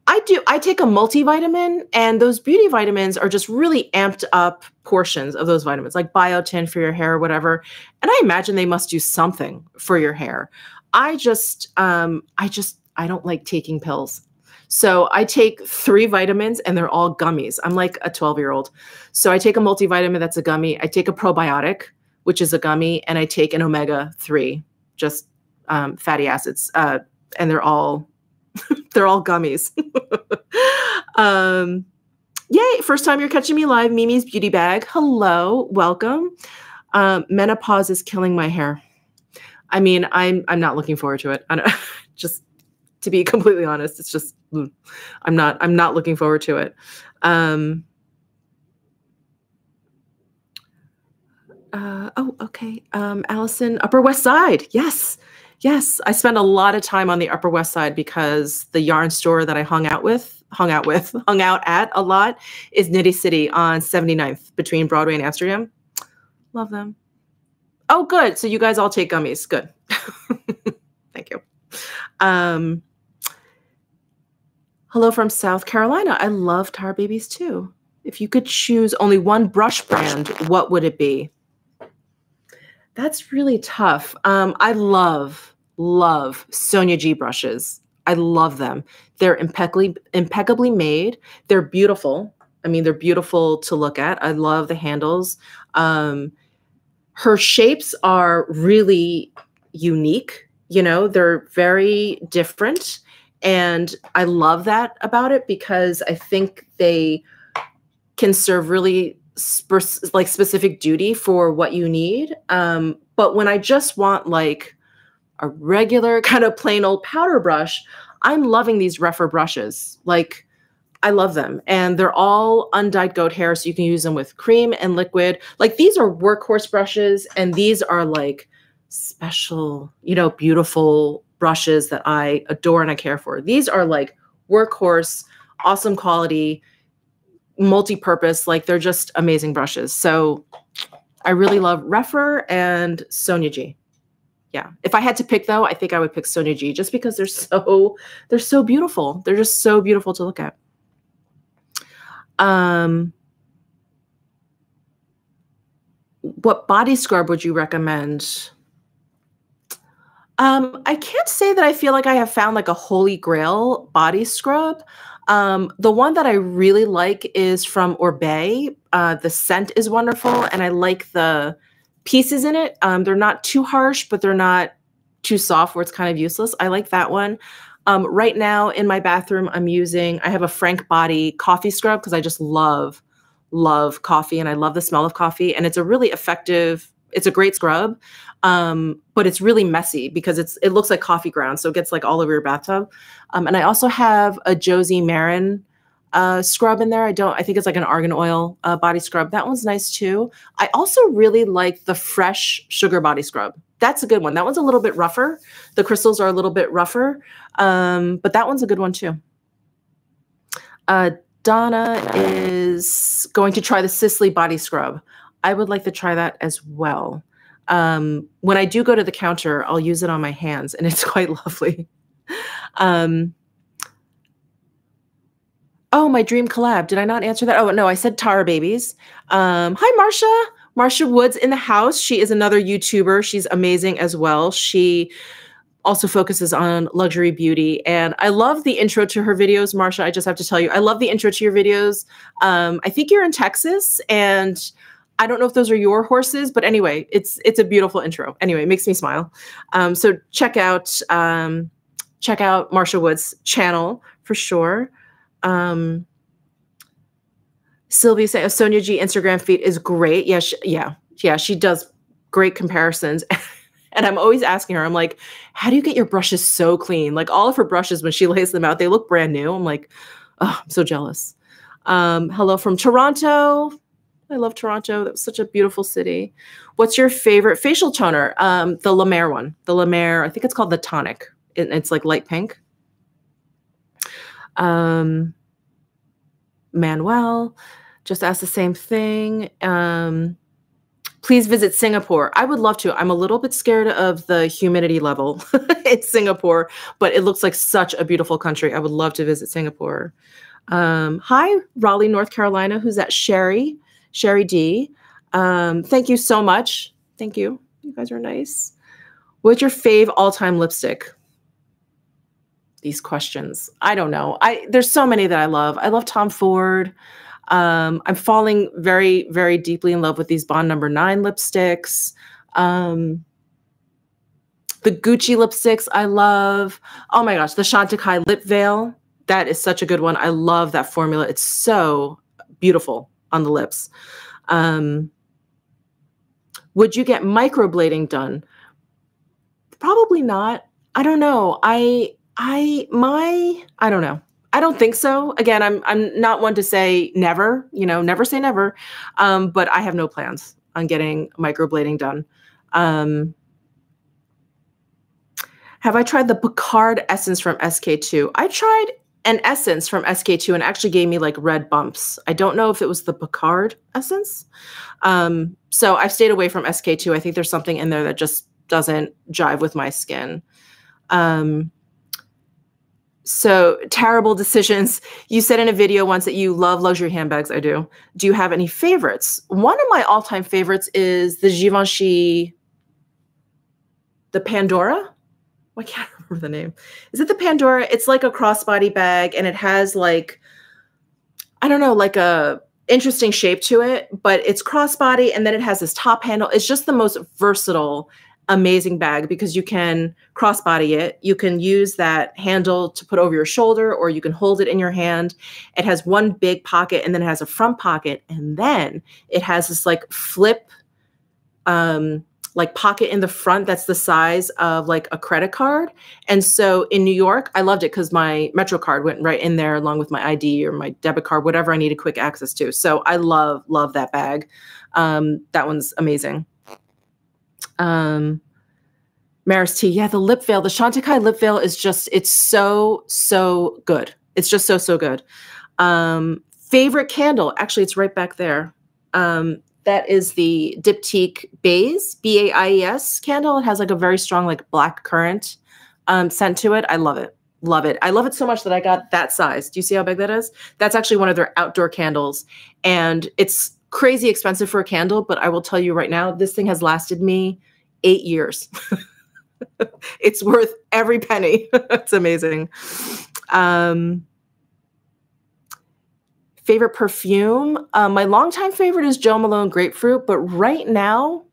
I do. I take a multivitamin, and those beauty vitamins are just really amped up portions of those vitamins, like biotin for your hair or whatever. And I imagine they must do something for your hair. I just, um, I just, I don't like taking pills. So I take three vitamins and they're all gummies. I'm like a 12 year old. So I take a multivitamin that's a gummy. I take a probiotic, which is a gummy, and I take an omega 3, just um, fatty acids. Uh, and they're all they're all gummies. um, yay! First time you're catching me live, Mimi's Beauty Bag. Hello, welcome. Um, menopause is killing my hair. I mean, I'm I'm not looking forward to it. I don't, just to be completely honest it's just mm, i'm not i'm not looking forward to it. Um uh, oh okay um allison upper west side yes yes. I spent a lot of time on the upper west side because the yarn store that i hung out with hung out with hung out at a lot is Knitty City on 79th between broadway and amsterdam. Love them. Oh good. So you guys all take gummies. Good. Thank you um Hello from South Carolina. I love Tar Babies too. If you could choose only one brush brand, what would it be? That's really tough. Um, I love, love Sonia G brushes. I love them. They're impeccably, impeccably made. They're beautiful. I mean, they're beautiful to look at. I love the handles. Um, her shapes are really unique. You know, they're very different and I love that about it because I think they can serve really sp- like specific duty for what you need. Um, but when I just want like a regular kind of plain old powder brush, I'm loving these Rephr brushes. Like, I love them. And they're all undyed goat hair, so you can use them with cream and liquid. Like, these are workhorse brushes, and these are like special, you know, beautiful brushes that I adore and I care for. These are like workhorse, awesome quality, multi-purpose, like they're just amazing brushes. So I really love Rephr and Sonia G. Yeah. If I had to pick though, I think I would pick Sonia G just because they're so they're so beautiful. They're just so beautiful to look at. Um what body scrub would you recommend? Um, I can't say that I feel like I have found like a holy grail body scrub. Um, the one that I really like is from Oribe. Uh, the scent is wonderful, and I like the pieces in it. Um, they're not too harsh, but they're not too soft where it's kind of useless. I like that one. Um, right now in my bathroom, I'm using, I have a Frank Body coffee scrub because I just love, love coffee and I love the smell of coffee. And it's a really effective, it's a great scrub um, but it's really messy because it's it looks like coffee grounds, so it gets like all over your bathtub. Um, and I also have a Josie Maran uh, scrub in there. I don't. I think it's like an argan oil uh, body scrub. That one's nice too. I also really like the fresh sugar body scrub. That's a good one. That one's a little bit rougher. The crystals are a little bit rougher, um, but that one's a good one too. Uh, Donna is going to try the Sisley body scrub. I would like to try that as well um, when I do go to the counter, I'll use it on my hands, and it's quite lovely. Um, oh, my dream collab. Did I not answer that? Oh, no, I said Tara Babies. Um, hi, Marsha. Marsha Woods in the house. She is another YouTuber. She's amazing as well. She also focuses on luxury beauty. And I love the intro to her videos, Marsha. I just have to tell you, I love the intro to your videos. Um, I think you're in Texas, and I don't know if those are your horses, but anyway, it's it's a beautiful intro. Anyway, it makes me smile. Um, so check out um, check out Marsha Wood's channel for sure. Um, Sylvia say oh, Sonia G Instagram feed is great. Yeah, she, yeah, yeah. She does great comparisons. and I'm always asking her, I'm like, how do you get your brushes so clean? Like all of her brushes, when she lays them out, they look brand new. I'm like, oh, I'm so jealous. Um, hello from Toronto. I love Toronto. That was such a beautiful city. What's your favorite facial toner? Um, the La Mer one. The La Mer, I think it's called the Tonic. It, it's like light pink. Um, Manuel just asked the same thing. Um, please visit Singapore. I would love to. I'm a little bit scared of the humidity level in Singapore, but it looks like such a beautiful country. I would love to visit Singapore. Um, hi, Raleigh, North Carolina. Who's that? Sherry, Sherry D. Um, thank you so much. Thank you. You guys are nice. What's your fave all-time lipstick? These questions. I don't know. I there's so many that I love. I love Tom Ford. Um, I'm falling very, very deeply in love with these Bond number nine lipsticks. Um, the Gucci lipsticks I love. Oh my gosh, the Chantecaille lip veil. That is such a good one. I love that formula. It's so beautiful on the lips. Um, would you get microblading done? Probably not. I don't know. I I my I don't know. I don't think so. Again, I'm I'm not one to say never, you know, never say never. Um, but I have no plans on getting microblading done. Um, have I tried the Pitera essence from SK2? I tried an essence from SK2 and actually gave me like red bumps. I don't know if it was the Pitera essence. Um, so I've stayed away from SK2. I think there's something in there that just doesn't jive with my skin. Um, so terrible decisions. You said in a video once that you love luxury handbags. I do. Do you have any favorites? One of my all-time favorites is the Givenchy, the Pandora. I can't remember the name. Is it the Pandora? It's like a crossbody bag, and it has like, I don't know, like a interesting shape to it, but it's crossbody, and then it has this top handle. It's just the most versatile amazing bag because you can crossbody it. You can use that handle to put over your shoulder or you can hold it in your hand. It has one big pocket and then it has a front pocket and then it has this like flip um like pocket in the front that's the size of like a credit card. And so in New York, I loved it because my Metro card went right in there along with my ID or my debit card, whatever I needed quick access to. So I love, love that bag. Um, that one's amazing. Um, Maris T. Yeah, the lip veil, the Chantecaille lip veil is just, it's so, so good. It's just so, so good. Um, favorite candle, actually, it's right back there. Um, that is the Diptyque Baies, B A I E S candle. It has like a very strong, like black currant um, scent to it. I love it. Love it. I love it so much that I got that size. Do you see how big that is? That's actually one of their outdoor candles. And it's crazy expensive for a candle, but I will tell you right now, this thing has lasted me eight years. it's worth every penny. it's amazing. Um, favorite perfume? Um, my longtime favorite is Jo Malone Grapefruit, but right now,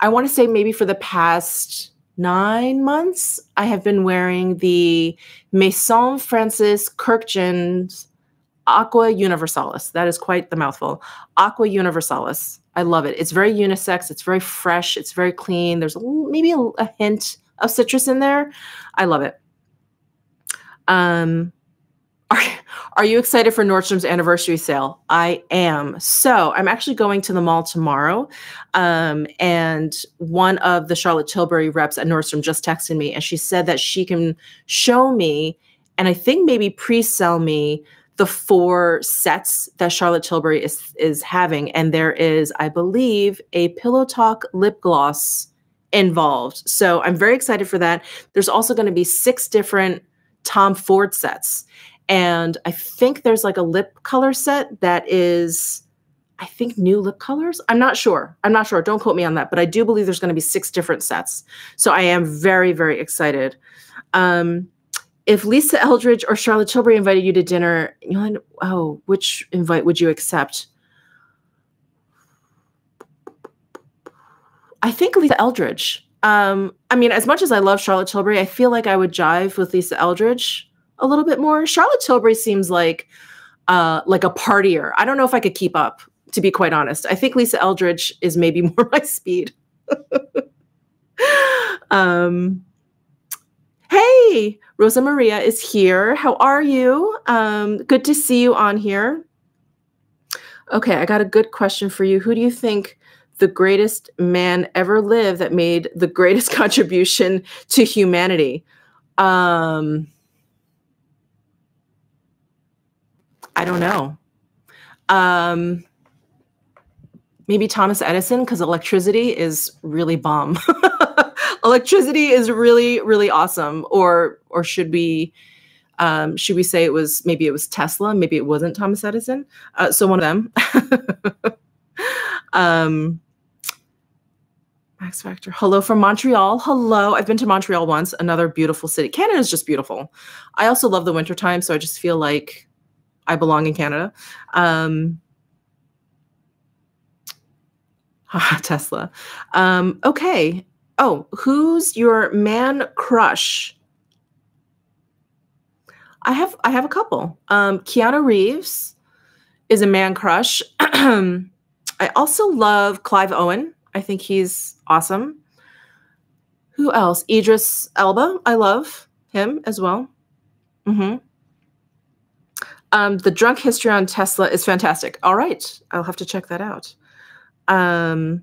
I want to say maybe for the past nine months, I have been wearing the Maison Francis Kurkdjian's Aqua Universalis. That is quite the mouthful. Aqua Universalis. I love it. It's very unisex. It's very fresh. It's very clean. There's maybe a, a hint of citrus in there. I love it. Um, are, are you excited for Nordstrom's anniversary sale? I am. So I'm actually going to the mall tomorrow. Um, and one of the Charlotte Tilbury reps at Nordstrom just texted me and she said that she can show me and I think maybe pre-sell me the four sets that Charlotte Tilbury is is having, and there is, I believe, a Pillow Talk lip gloss involved. So I'm very excited for that. There's also going to be six different Tom Ford sets, and I think there's like a lip color set that is. I think new lip colors. I'm not sure. I'm not sure. Don't quote me on that, but I do believe there's going to be six different sets. So I am very, very excited. Um, if Lisa Eldridge or Charlotte Tilbury invited you to dinner, you know, oh, which invite would you accept? I think Lisa Eldridge. Um, I mean, as much as I love Charlotte Tilbury, I feel like I would jive with Lisa Eldridge a little bit more. Charlotte Tilbury seems like uh, like a partier. I don't know if I could keep up, to be quite honest. I think Lisa Eldridge is maybe more my speed. um, hey, Rosa Maria is here. How are you? Um, good to see you on here. Okay, I got a good question for you. Who do you think the greatest man ever lived that made the greatest contribution to humanity? Um, I don't know. Um, maybe Thomas Edison because electricity is really bomb. electricity is really really awesome. Or or should we um, should we say it was maybe it was Tesla, maybe it wasn't Thomas Edison? Uh, so one of them. um, Max Factor. Hello from Montreal. Hello. I've been to Montreal once, another beautiful city. Canada is just beautiful. I also love the wintertime, so I just feel like I belong in Canada. Um, Tesla. Um, okay. Oh, who's your man crush? I have I have a couple. Um, Keanu Reeves is a man crush. I also love Clive Owen. I think he's awesome. Who else? Idris Elba. I love him as well. Mm-hmm. Um, the drunk history on Tesla is fantastic. All right, I'll have to check that out. Um,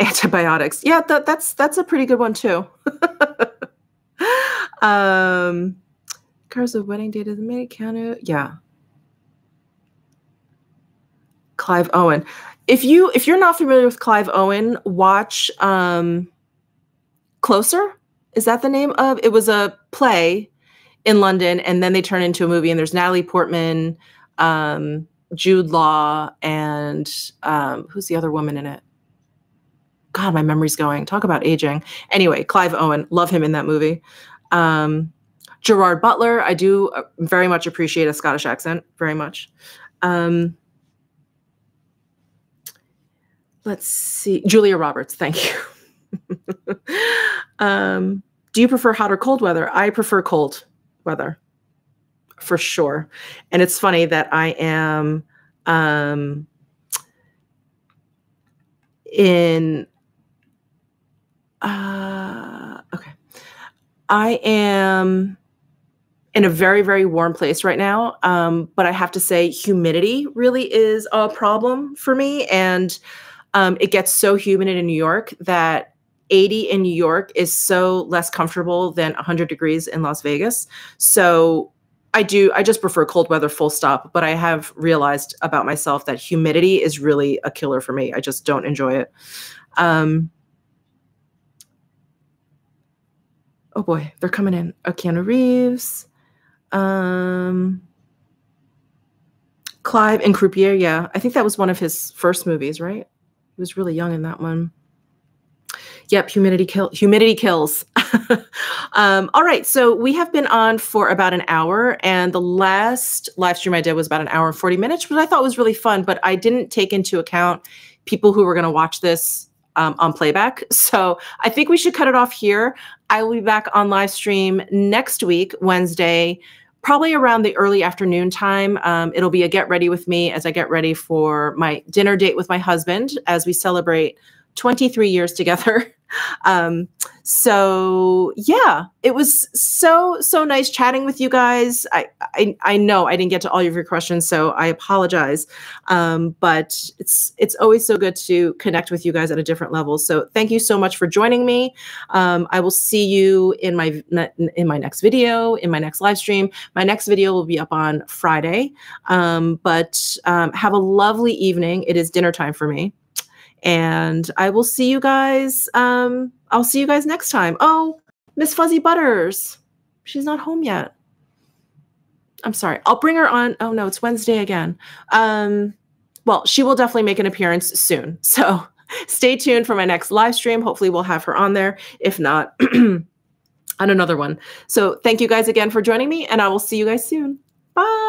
antibiotics. Yeah, that, that's that's a pretty good one too. um, cars of wedding date of the maid Keanu. Yeah. Clive Owen. If you if you're not familiar with Clive Owen, watch um, Closer. Is that the name of? It was a play in London, and then they turn into a movie. And there's Natalie Portman, um, Jude Law, and um, who's the other woman in it? God, my memory's going. Talk about aging. Anyway, Clive Owen, love him in that movie. Um, Gerard Butler, I do uh, very much appreciate a Scottish accent, very much. Um, let's see, Julia Roberts, thank you. um, do you prefer hot or cold weather? I prefer cold weather for sure. And it's funny that I am um, in, uh, okay. I am in a very, very warm place right now. Um, but I have to say, humidity really is a problem for me. And um, it gets so humid in New York that 80 in New York is so less comfortable than 100 degrees in Las Vegas. So I do, I just prefer cold weather full stop. But I have realized about myself that humidity is really a killer for me. I just don't enjoy it. Um, oh boy, they're coming in. Oh, Reeves. Um, Clive and Croupier, yeah. I think that was one of his first movies, right? He was really young in that one. Yep, humidity kill humidity kills. um, all right, so we have been on for about an hour, and the last live stream I did was about an hour and 40 minutes, which I thought was really fun, but I didn't take into account people who were going to watch this um, on playback. So I think we should cut it off here. I will be back on live stream next week, Wednesday, probably around the early afternoon time. Um, it'll be a get ready with me as I get ready for my dinner date with my husband as we celebrate 23 years together. Um, so yeah, it was so so nice chatting with you guys. I, I I know I didn't get to all of your questions, so I apologize. Um, but it's it's always so good to connect with you guys at a different level. So thank you so much for joining me. Um, I will see you in my in my next video, in my next live stream. My next video will be up on Friday. Um, but um, have a lovely evening. It is dinner time for me. And I will see you guys. Um, I'll see you guys next time. Oh, Miss Fuzzy Butters. She's not home yet. I'm sorry. I'll bring her on. Oh no, it's Wednesday again. Um, well, she will definitely make an appearance soon. So stay tuned for my next live stream. Hopefully, we'll have her on there. If not, on another one. So thank you guys again for joining me, and I will see you guys soon. Bye.